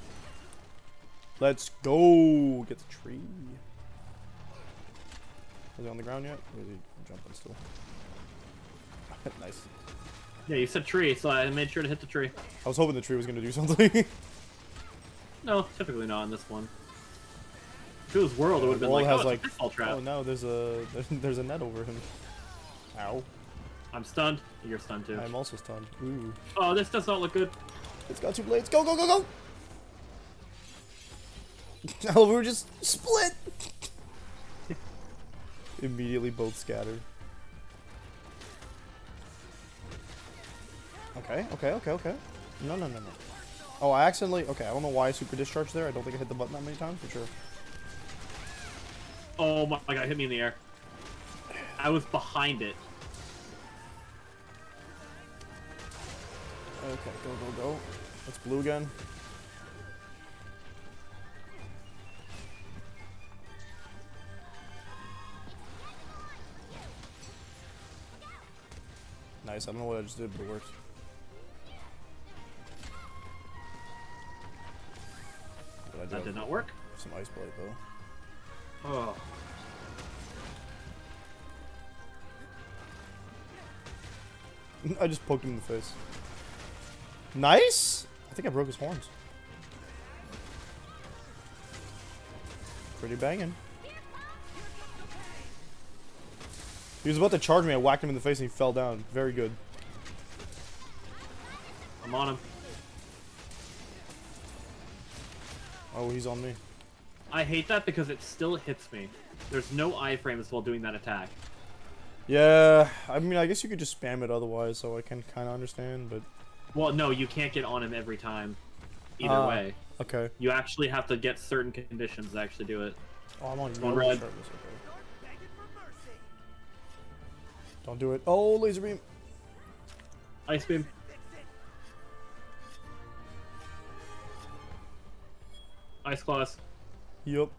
Let's go. Get the tree. Is he on the ground yet? Or is he jumping still? nice. Yeah, you said tree, so I made sure to hit the tree. I was hoping the tree was gonna do something. No, typically not in this one. If it was world, it uh, would have been like, has oh, like, a trap. oh no, there's a there's, there's a net over him. Ow. I'm stunned. You're stunned too. I'm also stunned. Ooh. Oh, this does not look good. It's got two blades. Go, go, go, go! Oh, we were just split! Immediately both scattered. Okay, okay, okay, okay. No, no, no, no. Oh, I accidentally... Okay, I don't know why I super discharged there. I don't think I hit the button that many times, for sure. Oh my god, hit me in the air. I was behind it. Okay, go, go, go. It's blue again. Nice, I don't know what I just did, but it. But I That did not work. some ice blade though. Oh. I just poked him in the face. Nice! I think I broke his horns. Pretty banging. He was about to charge me, I whacked him in the face and he fell down. Very good. I'm on him. Oh, he's on me. I hate that because it still hits me. There's no iframes while doing that attack. Yeah, I mean, I guess you could just spam it otherwise, so I can kind of understand, but... Well, no, you can't get on him every time. Either Ah. way. Okay. You actually have to get certain conditions to actually do it. Oh, I'm on on red. okay. Begging for mercy. Don't do it. Oh, laser beam. Ice beam. Ice claws. Yup.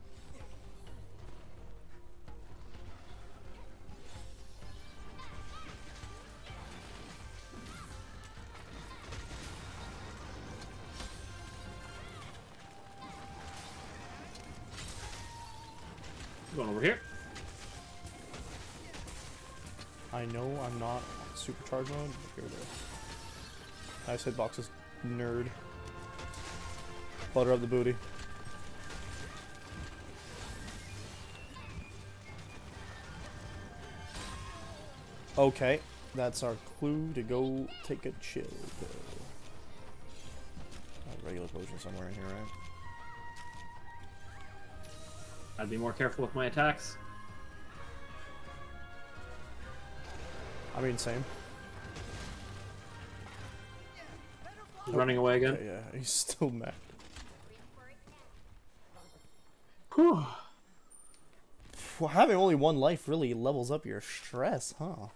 Going over here. I know I'm not supercharged mode, but here it is. Nice hitboxes, nerd. Butter up the booty. Okay, that's our clue to go take a chill pill. Regular potion somewhere in here, right? I'd be more careful with my attacks. I mean, same. He's running away again. Okay, yeah, he's still mad. Whew. Well, having only one life really levels up your stress, huh?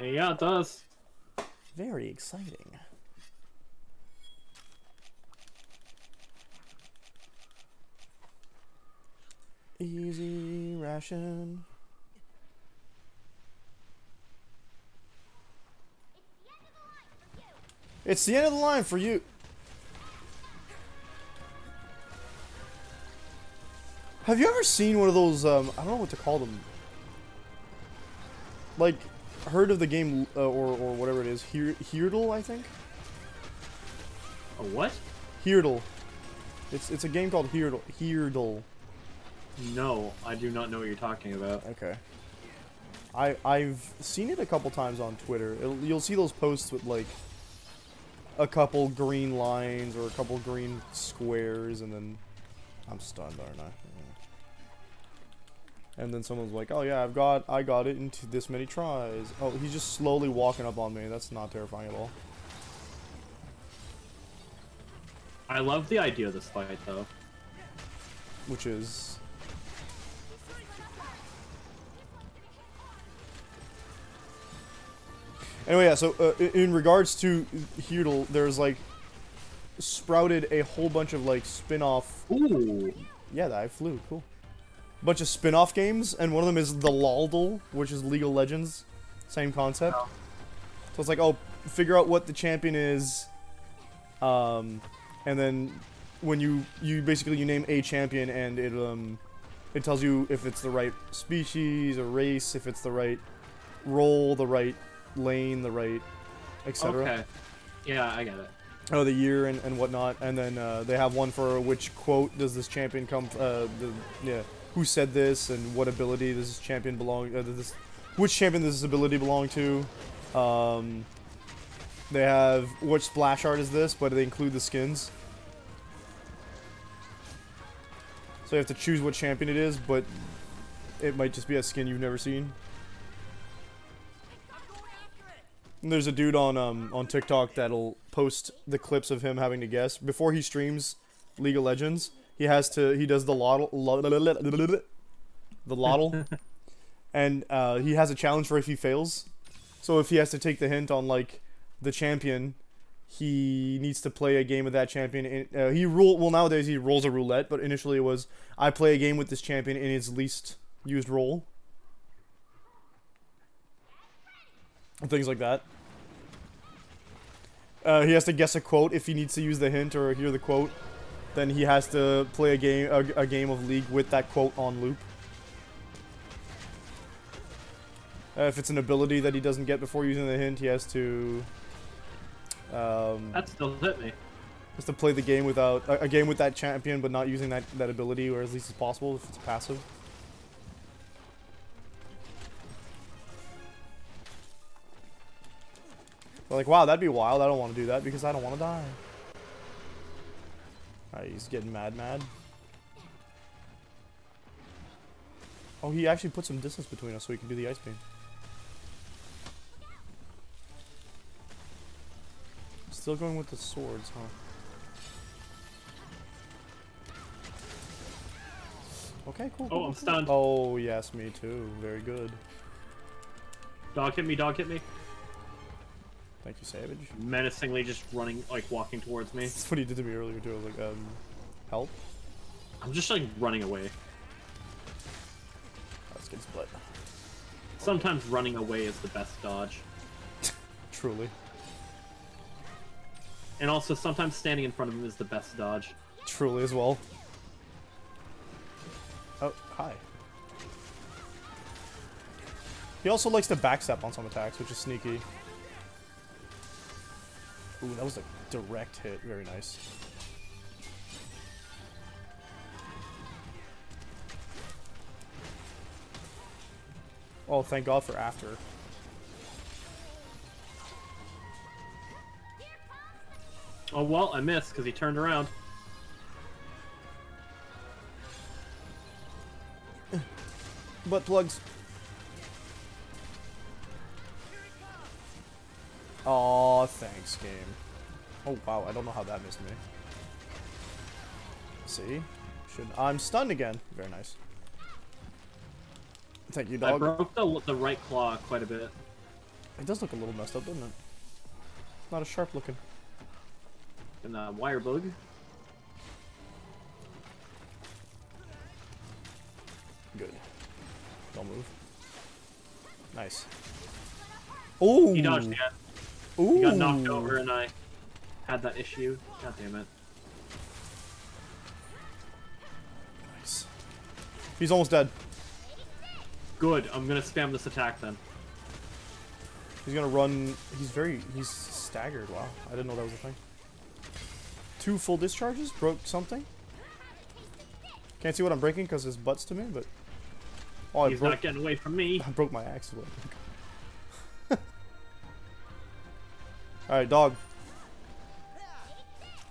Yeah, it does. Very exciting. Easy ration. It's the end of the line for you. Have you ever seen one of those, um, I don't know what to call them. Like, heard of the game, uh, or, or whatever it is, Heardle, I think? A what? Heardle. It's, it's a game called Heardle. Heardle. No, I do not know what you're talking about. Okay. I I've seen it a couple times on Twitter. It'll, you'll see those posts with like a couple green lines or a couple green squares, and then I'm stunned, aren't I? Yeah. And then someone's like, "Oh yeah, I've got I got it into this many tries." Oh, he's just slowly walking up on me. That's not terrifying at all. I love the idea of this fight, though. Which is Anyway, yeah, so uh, in regards to Heardle, there's like sprouted a whole bunch of like spin-off Ooh. yeah, that I flew, cool. Bunch of spin-off games, and one of them is the LoLdle, which is League of Legends. Same concept. So it's like, oh, figure out what the champion is, um, and then when you you basically you name a champion and it um it tells you if it's the right species or race, if it's the right role, the right lane, the right etc. Okay. Yeah, I get it. Oh, the year and, and whatnot, and then uh, they have one for which quote does this champion come? Uh, the yeah, who said this and what ability does this champion belong? Uh, does this which champion does this ability belong to? Um, they have which splash art is this, but they include the skins. So you have to choose what champion it is, but it might just be a skin you've never seen. And there's a dude on um on TikTok that'll post the clips of him having to guess before he streams League of Legends. He has to he does the lottle the lottle, and uh, he has a challenge for if he fails. So if he has to take the hint on like the champion, he needs to play a game with that champion. In, uh, he rule well nowadays he rolls a roulette, but initially it was I play a game with this champion in its least used role. Things like that. Uh, he has to guess a quote if he needs to use the hint or hear the quote. Then he has to play a game a, a game of League with that quote on loop. Uh, if it's an ability that he doesn't get before using the hint, he has to um, That still hit me. has to play the game without a, a game with that champion, but not using that that ability, or as least as possible if it's passive. They're like, wow, that'd be wild. I don't want to do that because I don't want to die. Alright, he's getting mad, mad. Oh, he actually put some distance between us so he can do the ice beam. Still going with the swords, huh? Okay, cool. Oh, I'm cool. stunned. Oh, yes, me too. Very good. Dog hit me, dog hit me. Thank you, Savage. Menacingly just running, like walking towards me. That's what he did to me earlier, too. I was like, um, help? I'm just like running away. Let's get split. Sometimes running away is the best dodge. Truly. And also sometimes standing in front of him is the best dodge. Truly as well. Oh, hi. He also likes to backstep on some attacks, which is sneaky. Ooh, that was a direct hit. Very nice. Oh, thank God for after. Oh well, I missed because he turned around. Butt plugs. Aw, thanks, game. Oh, wow, I don't know how that missed me. See? Should I'm stunned again. Very nice. Thank you, dog. I broke the, the right claw quite a bit. It does look a little messed up, doesn't it? Not as sharp looking. And the wire bug. Good. Don't move. Nice. Ooh. He dodged the Ooh. He got knocked over and I had that issue. God damn it. Nice. He's almost dead. Good, I'm gonna spam this attack then. He's gonna run. He's very. He's staggered. Wow. I didn't know that was a thing. Two full discharges broke something. Can't see what I'm breaking because his butt's to me, but. Oh, I He's broke. not getting away from me. I broke my axe All right, dog.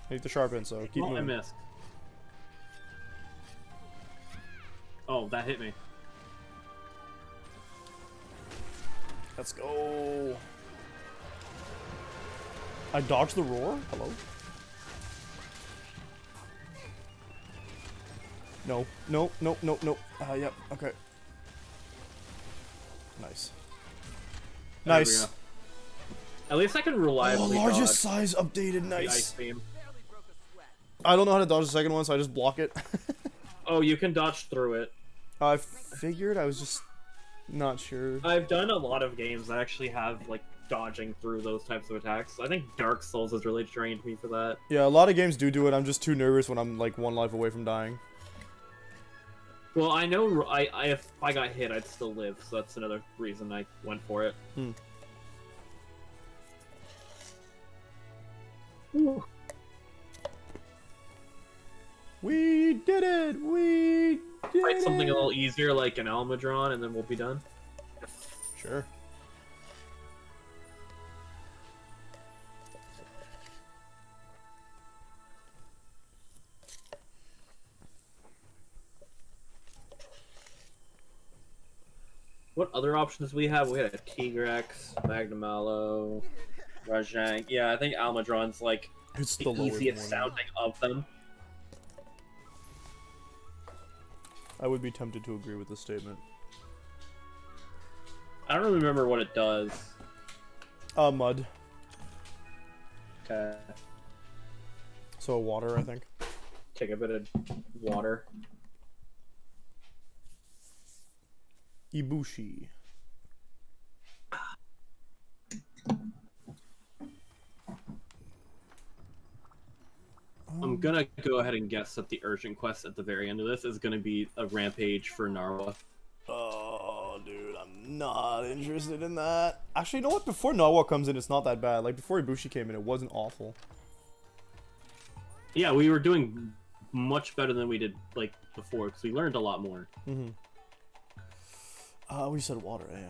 I need to sharpen, so keep oh, I moving. missed. Oh, that hit me. Let's go. I dodged the roar. Hello. No, no, no, no, no. Uh, yep. Okay. Nice. There Nice. At least I can reliably. Oh, largest dodge size updated. the ice Nice. beam. I don't know how to dodge the second one, so I just block it. Oh, you can dodge through it. I figured. I was just not sure. I've done a lot of games that actually have like dodging through those types of attacks. I think Dark Souls has really trained me for that. Yeah, a lot of games do do it. I'm just too nervous when I'm like one life away from dying. Well, I know I, I if I got hit, I'd still live, so that's another reason I went for it. Hmm. We did it! We did Fight something it! a little easier, like an Almudron, and then we'll be done. Sure. What other options we have? We had a Tigrex, Magnamalo, Rajang. Yeah, I think Almudron's like It's the, the, easiest sounding of them. I would be tempted to agree with the statement. I don't remember what it does. Uh, mud. Okay, So water, I think. take a bit of water. Ibushi. I'm gonna go ahead and guess that the urgent quest at the very end of this is gonna be a rampage for Narwa. Oh, dude, I'm not interested in that. Actually, you know what? Before Narwa comes in, it's not that bad. Like, before Ibushi came in, it wasn't awful. Yeah, we were doing much better than we did like before because we learned a lot more. Mm-hmm. Uh, we said water, yeah.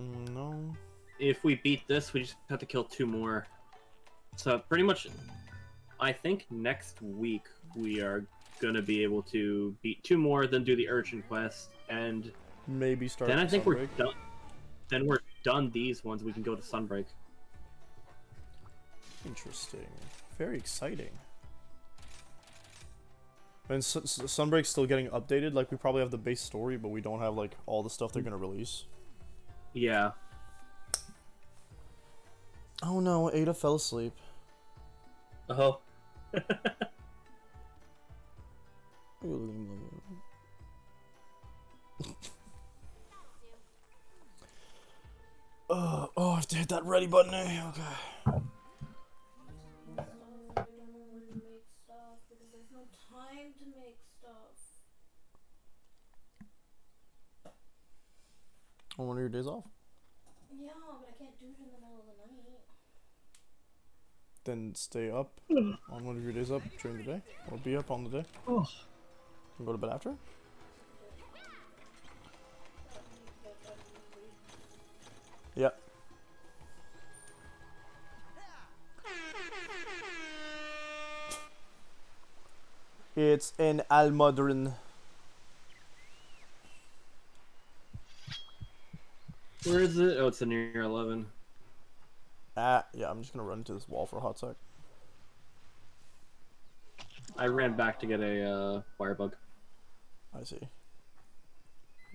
Mm, no. If we beat this, we just have to kill two more. So pretty much, I think next week we are gonna be able to beat two more, then do the urgent quest, and Maybe start. then I think we're done. Then we're done these ones. We can go to Sunbreak. Interesting. Very exciting. And Sunbreak's still getting updated. Like we probably have the base story, but we don't have like all the stuff they're mm. gonna release. Yeah. Oh no, Ada fell asleep. Oh. Uh, oh, I have to hit that ready button. Eh? Okay. On one of your days off, Yeah, but I can't do it in the middle of the night. then stay up on one of your days up during the day, or be up on the day. Oh. And go to bed after. Yep. It's an Almudron. Where is it? Oh, it's in near 11. Ah, yeah, I'm just gonna run into this wall for a hot sec. I ran back to get a uh, firebug. I see.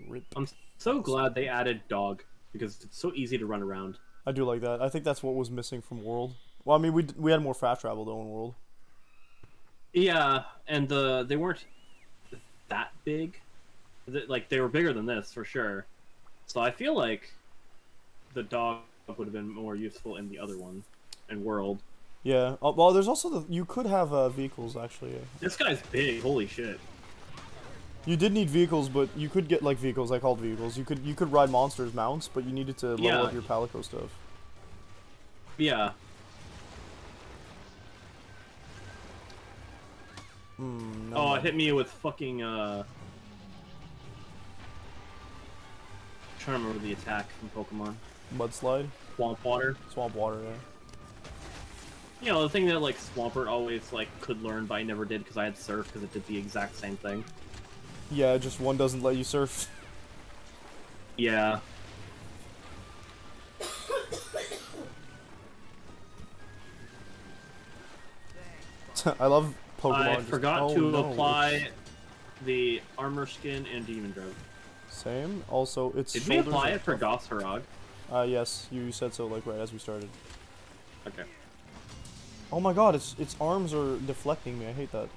Rip. I'm so glad they added dog because it's so easy to run around. I do like that. I think that's what was missing from World. Well, I mean, we d- we had more fast travel though in World. Yeah, and the they weren't that big. Like they were bigger than this for sure. So I feel like the dog would have been more useful in the other one, in World. Yeah. Uh, well, there's also the you could have uh, vehicles actually. Yeah. This guy's big. Holy shit. You did need vehicles, but you could get like vehicles. I called vehicles. You could you could ride monsters mounts, but you needed to level Yeah. up your palico stuff. Yeah. Hmm. No Oh, it hit me with fucking uh. Trying to remember the attack from Pokemon. mudslide, Swamp water. swamp water. Yeah. You know, the thing that like Swampert always like could learn, but I never did because I had Surf because it did the exact same thing. Yeah, just one doesn't let you surf. Yeah. I love Pokemon. I just- forgot oh, to no, apply the armor skin and demon drug. Same. Also, it's. Did we apply it for Goss Harag? Uh, yes. You said so, like right as we started. Okay. Oh my god, its its arms are deflecting me. I hate that.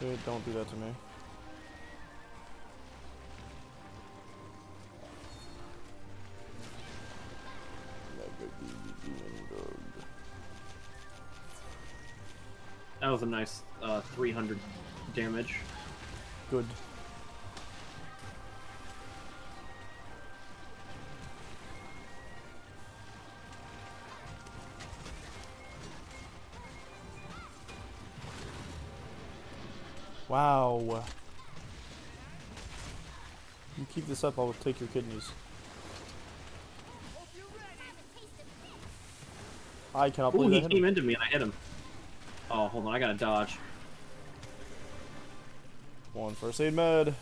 Dude, don't do that to me. That was a nice uh, 300 damage. Good. Wow. You keep this up, I'll take your kidneys. Hope you're ready. I cannot Ooh, believe he I hit came him. into me and I hit him. Oh, hold on, I gotta dodge. One first aid med.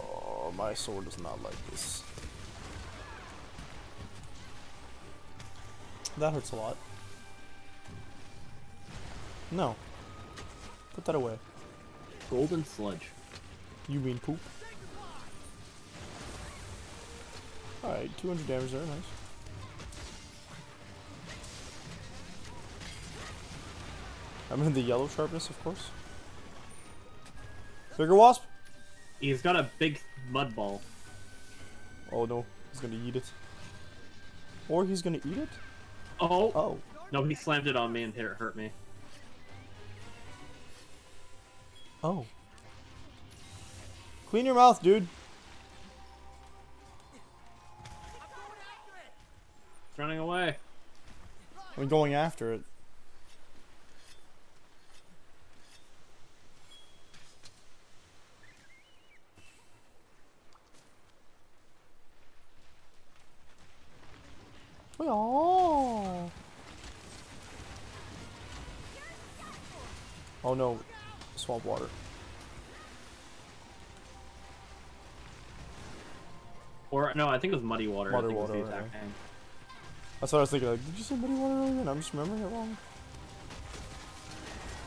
Oh, my sword does not like this. That hurts a lot. No. Put that away. Golden sludge. You mean poop? Alright, 200 damage there, nice. I'm in the yellow sharpness, of course. Bigger wasp? He's got a big mud ball. Oh no, he's gonna eat it. Or he's gonna eat it? Oh, Oh. no, he slammed it on me and it hurt me. Oh. Clean your mouth, dude. I'm going after it. Oh. Oh no, swamp water. Or, no, I think it was muddy water. I Muddy think it was water, the exact yeah. That's what I was thinking. Like, did you say muddy water earlier? I'm just remembering it wrong.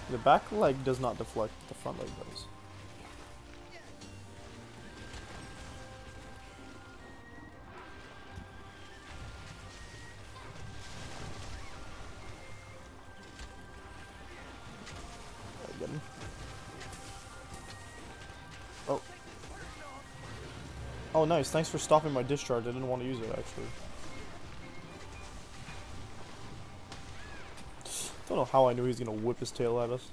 The back leg does not deflect. The front leg does. Oh. Oh, nice. Thanks for stopping my discharge. I didn't want to use it, actually. I don't know how I knew he's gonna whip his tail at us.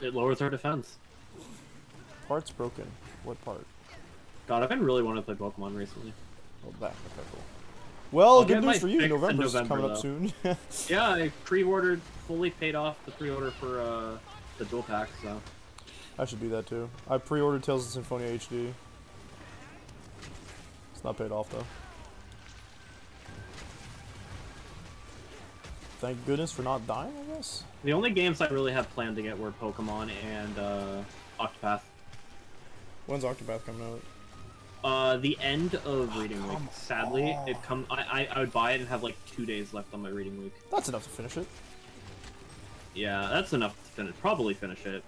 It lowers our defense. Part's broken. What part? God, I've been really wanting to play Pokemon recently. Oh, back. Okay, cool. Well, I'll good news for you. November's November, coming up soon. Yeah, I pre-ordered, fully paid off the pre-order for uh, the dual pack, so. I should do that too. I pre-ordered Tales of Symphonia HD. It's not paid off though. Thank goodness for not dying, I guess. The only games I really have planned to get were Pokemon and uh, Octopath. When's Octopath coming out? Uh, the end of reading week. Sadly, on. it come. I, I I would buy it and have like two days left on my reading week. That's enough to finish it. Yeah, that's enough to finish. Probably finish it.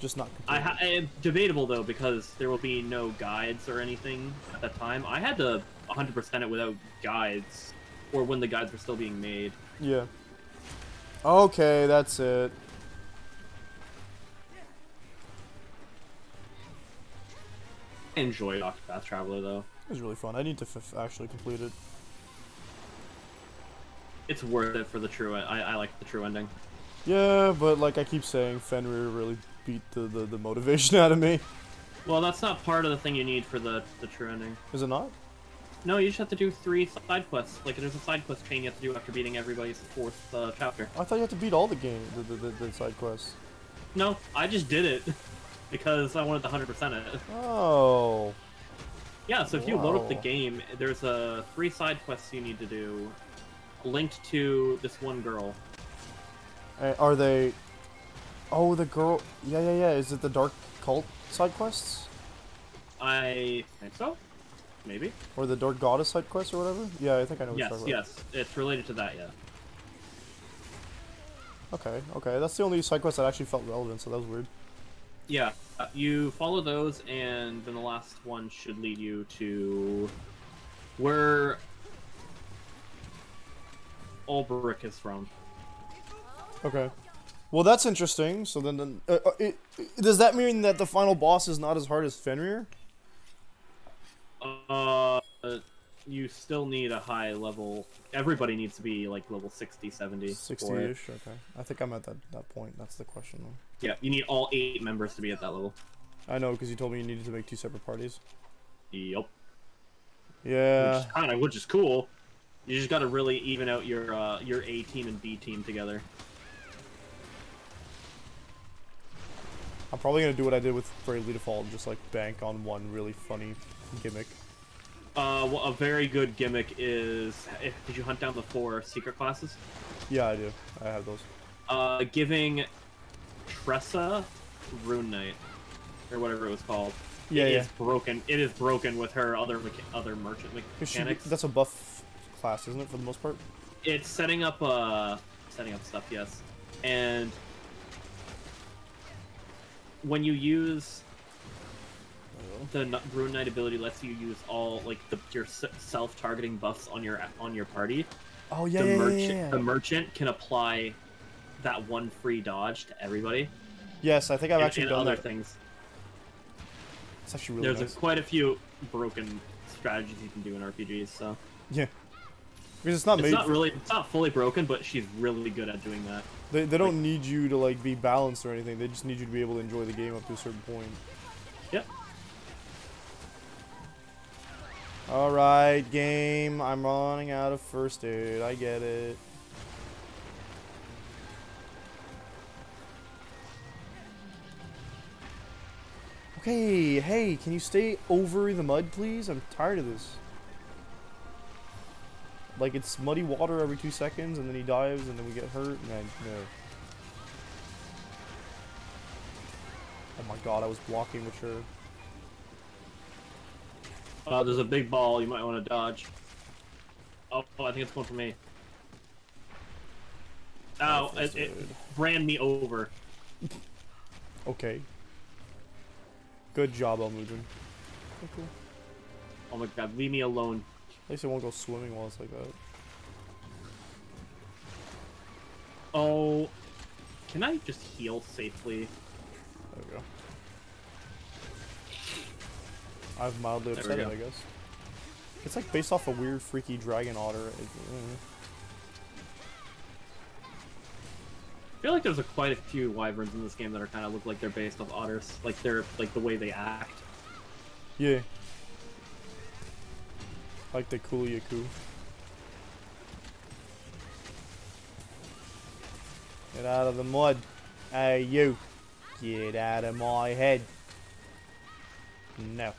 Just not I, complete. ha- eh, debatable though because there will be no guides or anything at that time. I had to 100% it without guides, or when the guides were still being made. Yeah. Okay, that's it. I enjoyed Octopath Traveler though. It was really fun. I need to f- actually complete it. It's worth it for the true. I I like the true ending. Yeah, but like I keep saying, Fenrir really beat the, the, the motivation out of me. Well, that's not part of the thing you need for the the true ending. Is it not? No, you just have to do three side quests. Like there's a side quest chain you have to do after beating everybody's fourth uh, chapter. I thought you had to beat all the game, the, the, the, the side quests. No, I just did it because I wanted the hundred percent it. Oh. Yeah, so if you load up the game, there's a three side quests you need to do, linked to this one girl. Uh, Are they? Oh, the girl. Yeah, yeah, yeah. Is it the dark cult side quests I think so, maybe. or the dark goddess side quest or whatever? Yeah, I think I know. What Yes, you're talking about. yes, it's related to that. Yeah. Okay, okay. That's the only side quest that actually felt relevant, so that was weird. Yeah, uh, you follow those, and then the last one should lead you to where Ulbrich is from. Okay. Well, that's interesting. So then, then uh, uh, it- does that mean that the final boss is not as hard as Fenrir? Uh, you still need a high level. Everybody needs to be like level 60, 70. 60 ish, Okay. I think I'm at that that point. That's the question though. Yeah, you need all eight members to be at that level. I know because you told me you needed to make two separate parties. Yep. Yeah. Which is kind of, which is cool. You just got to really even out your uh, your A team and B team together. I'm probably gonna do what I did with Bravely Default and just like bank on one really funny gimmick. Uh, well, a very good gimmick is. Did you hunt down the four secret classes? Yeah, I do. I have those. Uh, giving Tressa Rune Knight or whatever it was called. Yeah, It yeah. is broken. It is broken with her other other merchant It be- that's a buff class, isn't it, for the most part? It's setting up uh setting up stuff, yes. And when you use the Rune Knight ability lets you use all like the your self-targeting buffs on your on your party. Oh yeah, the yeah, yeah, merchant yeah, yeah. the merchant can apply that one free dodge to everybody. Yes, I think I've and, actually and done other that. things. It's actually really There's nice. a, quite a few broken strategies you can do in RPGs, so Yeah. Because it's not it's not really it's not fully broken, but she's really good at doing that. They, they don't need you to like be balanced or anything. They just need you to be able to enjoy the game up to a certain point. Yep. All right, game. I'm running out of first aid. I get it. Okay, hey, can you stay over the mud, please? I'm tired of this. Like, it's muddy water every two seconds, and then he dives, and then we get hurt, and then, no. Oh my god, I was blocking with her. Uh, there's a big ball you might want to dodge. Oh, oh, I think it's going for me. Ow, That's it, it ran me over. Okay. Good job, Almudron. Oh, cool. Oh my god, leave me alone. At least I won't go swimming while it's like that. Oh, can I just heal safely? There we go. I've mildly There upset it. I guess. It's like based off a weird, freaky dragon otter. I feel like there's a, quite a few wyverns in this game that are kind of look like they're based off otters, like they're like the way they act. Yeah. Like the Kulu-Ya-Ku. Get out of the mud. Hey, you. Get out of my head. No.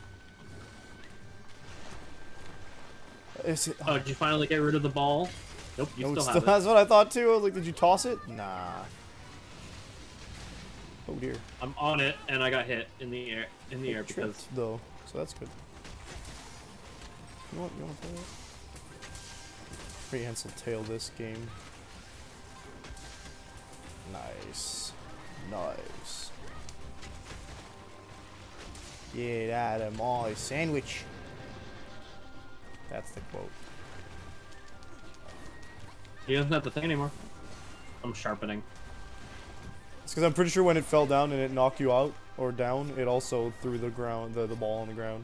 Is it? Oh, did you finally get rid of the ball? Nope, you no, still it's have still- it. That's what I thought too. I was like, did you toss it? Nah. Oh dear. I'm on it, and I got hit in the air in the It air tripped, because though, so that's good. You what? You want to play that? Prehensile tail this game. Nice, nice. Get out of my sandwich. That's the quote. he doesn't have the thing anymore. I'm sharpening. It's because I'm pretty sure when it fell down and it knocked you out or down, it also threw the ground, the, the ball on the ground.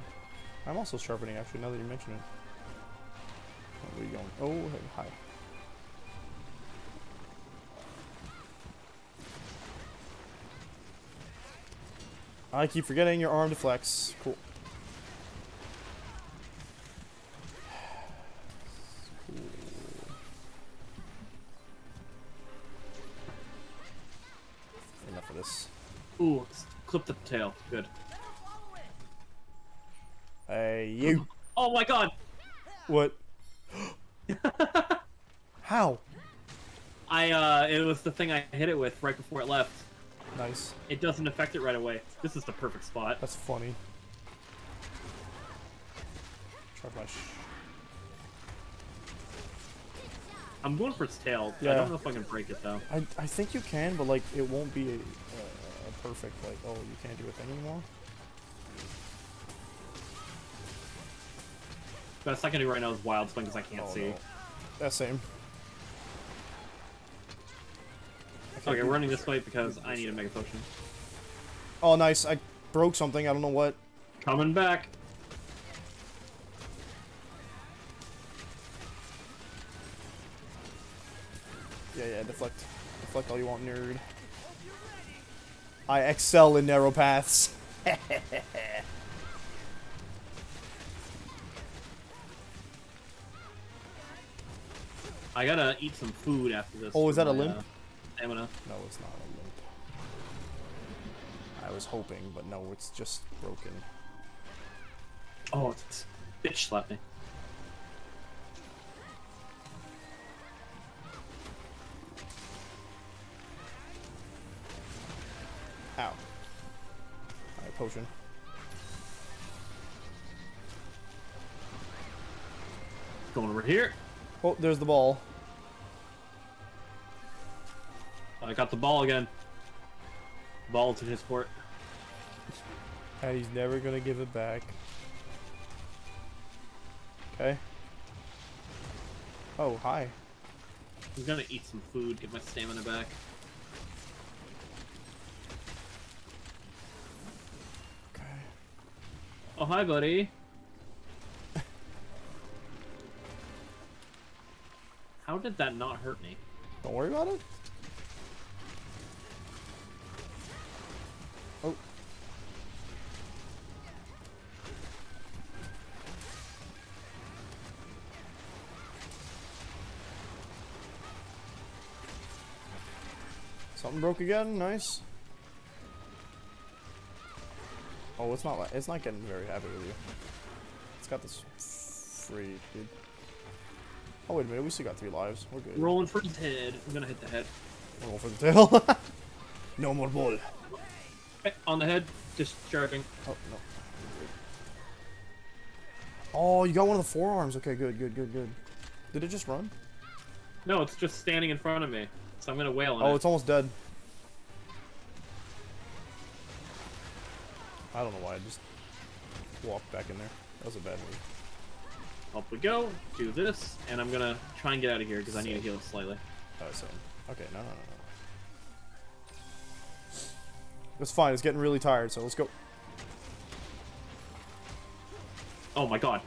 I'm also sharpening actually. Now that you mention it. Where are we going? Oh, hey, hi. I keep forgetting your arm deflects. Cool. Cool. This. Ooh, clip the tail. Good. Hey, you. Oh my god! What? How? I uh, it was the thing I hit it with right before it left. Nice. It doesn't affect it right away. This is the perfect spot. That's funny. Try my sh- I'm going for its tail. Yeah. I don't know if I can break it though. I, I think you can, but like it won't be a, a perfect, like, oh, you can't do a thing anymore. Best I can do right now is wild swing because I can't Oh, see. no. That same. Okay, we're running this way because I need a mega potion. Oh, nice. I broke something. I don't know what. Coming back. Yeah, yeah, deflect. Deflect all you want, nerd. I excel in narrow paths. I gotta eat some food after this. Oh, is that a my, limp? uh, Stamina. No, it's not a limp. I was hoping, but no, it's just broken. Oh, it's bitch slapped me. Potion. Going over here. Oh, there's the ball. I got the ball again. Ball to his court. And he's never gonna give it back. Okay. Oh, hi. I'm gonna eat some food, get my stamina back. Oh, hi, buddy. How did that not hurt me? Don't worry about it. Oh. Something broke again. Nice. Oh, it's not. It's not getting very happy with you. It's got this free, dude. Oh wait a minute. We still got three lives. We're good. Rolling for his head. I'm gonna hit the head. Roll for the tail. no more ball. On the head, discharging. Oh no. Oh, you got one of the forearms. Okay, good, good, good, good. Did it just run? No, it's just standing in front of me. So I'm gonna wail on Oh, it. Oh, it's almost dead. I don't know why. I just walked back in there. That was a bad move. Up we go. Do this, and I'm gonna try and get out of here because I need to heal slightly. Oh, so okay, no, no, no, no. It's fine. It's getting really tired. So let's go. Oh my god.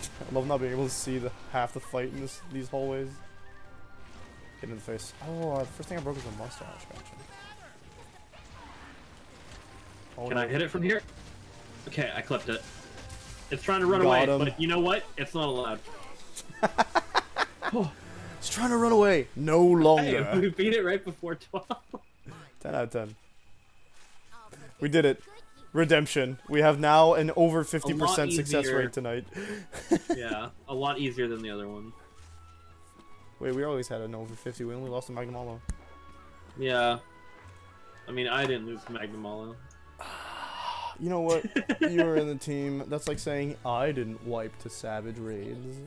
I love not being able to see the half the fight in this these hallways. Get in the face. Oh, uh, the first thing I broke was a mustache. Gotcha. Oh, Can no. I hit it from here? Okay, I clipped it. It's trying to run Got away, him. but you know what? It's not allowed. It's trying to run away. No Hey, longer. we beat it right before 12. 10 out of 10. We did it. Redemption. We have now an over 50% success rate tonight. yeah, a lot easier than the other one. Wait, we always had an over 50. We only lost to Magnamalo. Yeah. I mean, I didn't lose to Magnamalo. You know what? you were in the team. That's like saying I didn't wipe to Savage Raids.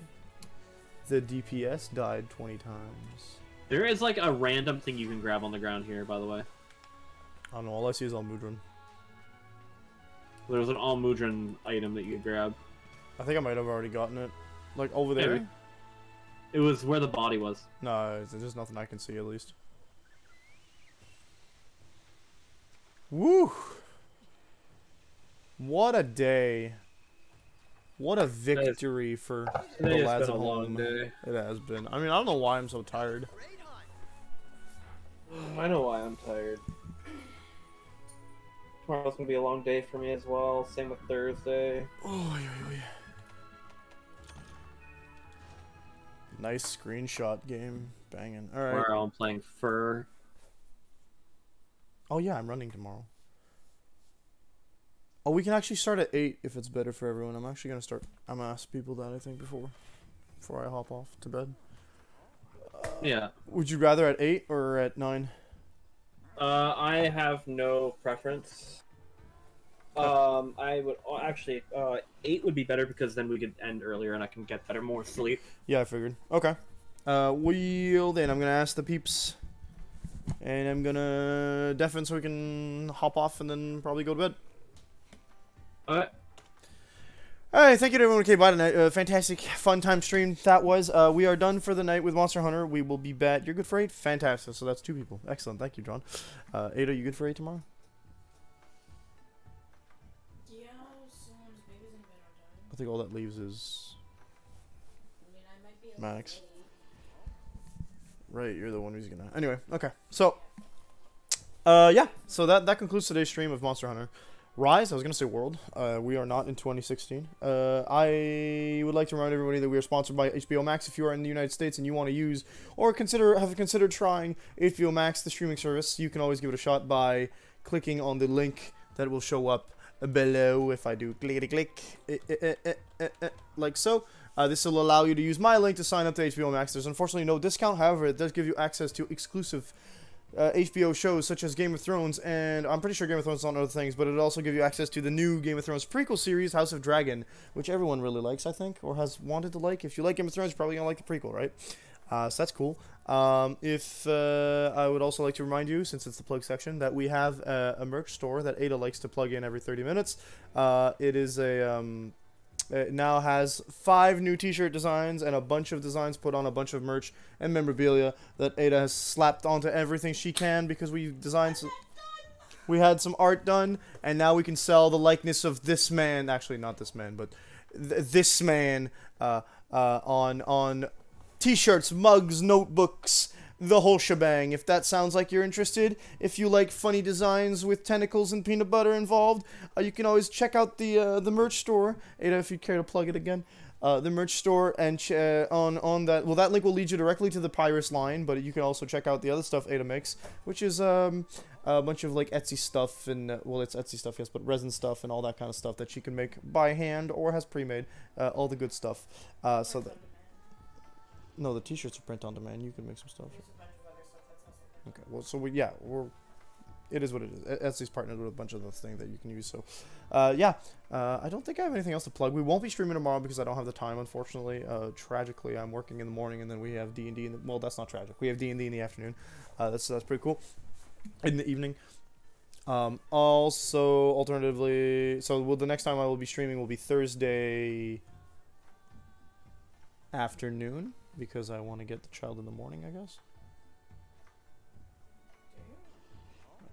The DPS died 20 times. There is like a random thing you can grab on the ground here, by the way. I don't know. All I see is Almudron. There's an Almudron item that you could grab. I think I might have already gotten it. Like over there? Maybe. It was where the body was. No, there's just nothing I can see at least. Woo! What a day. What a victory for the lads long home. day. It has been. I mean, I don't know why I'm so tired. I know why I'm tired. Tomorrow's gonna be a long day for me as well. Same with Thursday. Oh, yeah. Nice screenshot game. Banging. Alright. Tomorrow I'm playing Fur. Oh, yeah, I'm running tomorrow. Oh, we can actually start at 8 if it's better for everyone. I'm actually going to start. I'm to ask people that, I think, before before I hop off to bed. Yeah. Would you rather at 8 or at 9? Uh, I have no preference. Um, I would oh, actually uh eight would be better because then we could end earlier and I can get better more sleep. Yeah, I figured. Okay. Uh, well, then I'm going to ask the peeps and I'm gonna deafen so we can hop off and then probably go to bed. Okay. All right, thank you to everyone who came by tonight. Uh, fantastic, fun time stream that was. Uh, we are done for the night with Monster Hunter. We will be back. You're good for eight. Fantastic. So that's two people. Excellent. Thank you, John. Uh, Ada, you good for eight tomorrow? Yeah, as long as baby's in bed on time. I think all that leaves is I mean, I might be a Max. right. You're the one who's gonna. Anyway, okay. So, uh, yeah. So that that concludes today's stream of Monster Hunter. Rise, I was gonna say World. Uh, we are not in 2016. Uh, I would like to remind everybody that we are sponsored by HBO Max. If you are in the United States and you want to use or consider have considered trying HBO Max, the streaming service, you can always give it a shot by clicking on the link that will show up below. If I do clickety click, eh, eh, eh, like so. Uh, this will allow you to use my link to sign up to HBO Max. There's unfortunately no discount, however, it does give you access to exclusive uh, HBO shows such as Game of Thrones, and I'm pretty sure Game of Thrones is on other things, but it'll also give you access to the new Game of Thrones prequel series, House of Dragon, which everyone really likes, I think, or has wanted to like. If you like Game of Thrones, you're probably gonna like the prequel, right? Uh, so that's cool. Um, if uh, I would also like to remind you, since it's the plug section, that we have a, a merch store that Ada likes to plug in every 30 minutes. Uh, it is a um, it now has five new T-shirt designs and a bunch of designs put on a bunch of merch and memorabilia that Ada has slapped onto everything she can because we designed. We had some art done, and now we can sell the likeness of this man. Actually, not this man, but th- this man uh, uh, on on T-shirts, mugs, notebooks, the whole shebang. If that sounds like you're interested, if you like funny designs with tentacles and peanut butter involved, uh, you can always check out the uh, the merch store. Ada, if you care to plug it again. Uh, the merch store and ch- uh, on on that well that link will lead you directly to the Pyris line, but you can also check out the other stuff Ada makes, which is um, a bunch of like Etsy stuff and uh, well it's Etsy stuff yes, but resin stuff and all that kind of stuff that she can make by hand or has pre-made, uh, all the good stuff. Uh, so that no, the T-shirts are print on demand. You can make some stuff. There's a bunch of other stuff that's also Okay, well, so we yeah, we're it is what it is. Etsy's partnered with a bunch of the things that you can use. So, uh, yeah, uh, I don't think I have anything else to plug. We won't be streaming tomorrow because I don't have the time, unfortunately. Uh, tragically, I'm working in the morning, and then we have D and D. Well, that's not tragic. We have D and D in the afternoon. Uh, that's that's pretty cool. In the evening. Um, also, alternatively, so well, the next time I will be streaming will be Thursday afternoon because I want to get the child in the morning. I guess.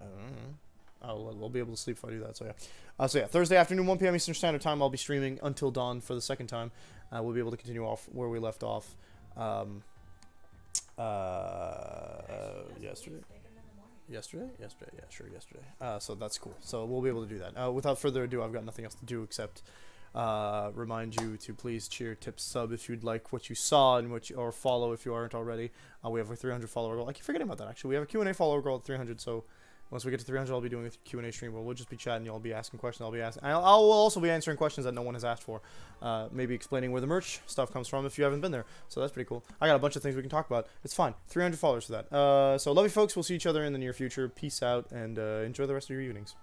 I. I'll, I'll be able to sleep if I do that. So yeah. Uh, so yeah, Thursday afternoon, 1 p.m. Eastern Standard Time. I'll be streaming until dawn for the second time. Uh, we'll be able to continue off where we left off. Um, uh, yesterday. Yesterday? Yesterday, yeah, sure, yesterday. Uh, so that's cool. So we'll be able to do that. Uh, without further ado, I've got nothing else to do except uh, remind you to please cheer, tip, sub if you'd like what you saw and what you, or follow if you aren't already. Uh, we have a 300 follower goal. I keep forgetting about that actually. We have a Q&A follower goal at 300. So once we get to 300, I'll be doing a Q&A stream where we'll just be chatting. You'll be asking questions. I'll be asking. I'll, I'll also be answering questions that no one has asked for. Uh, maybe explaining where the merch stuff comes from if you haven't been there. So that's pretty cool. I got a bunch of things we can talk about. It's fine. 300 followers for that. Uh, so love you folks. We'll see each other in the near future. Peace out and uh, enjoy the rest of your evenings.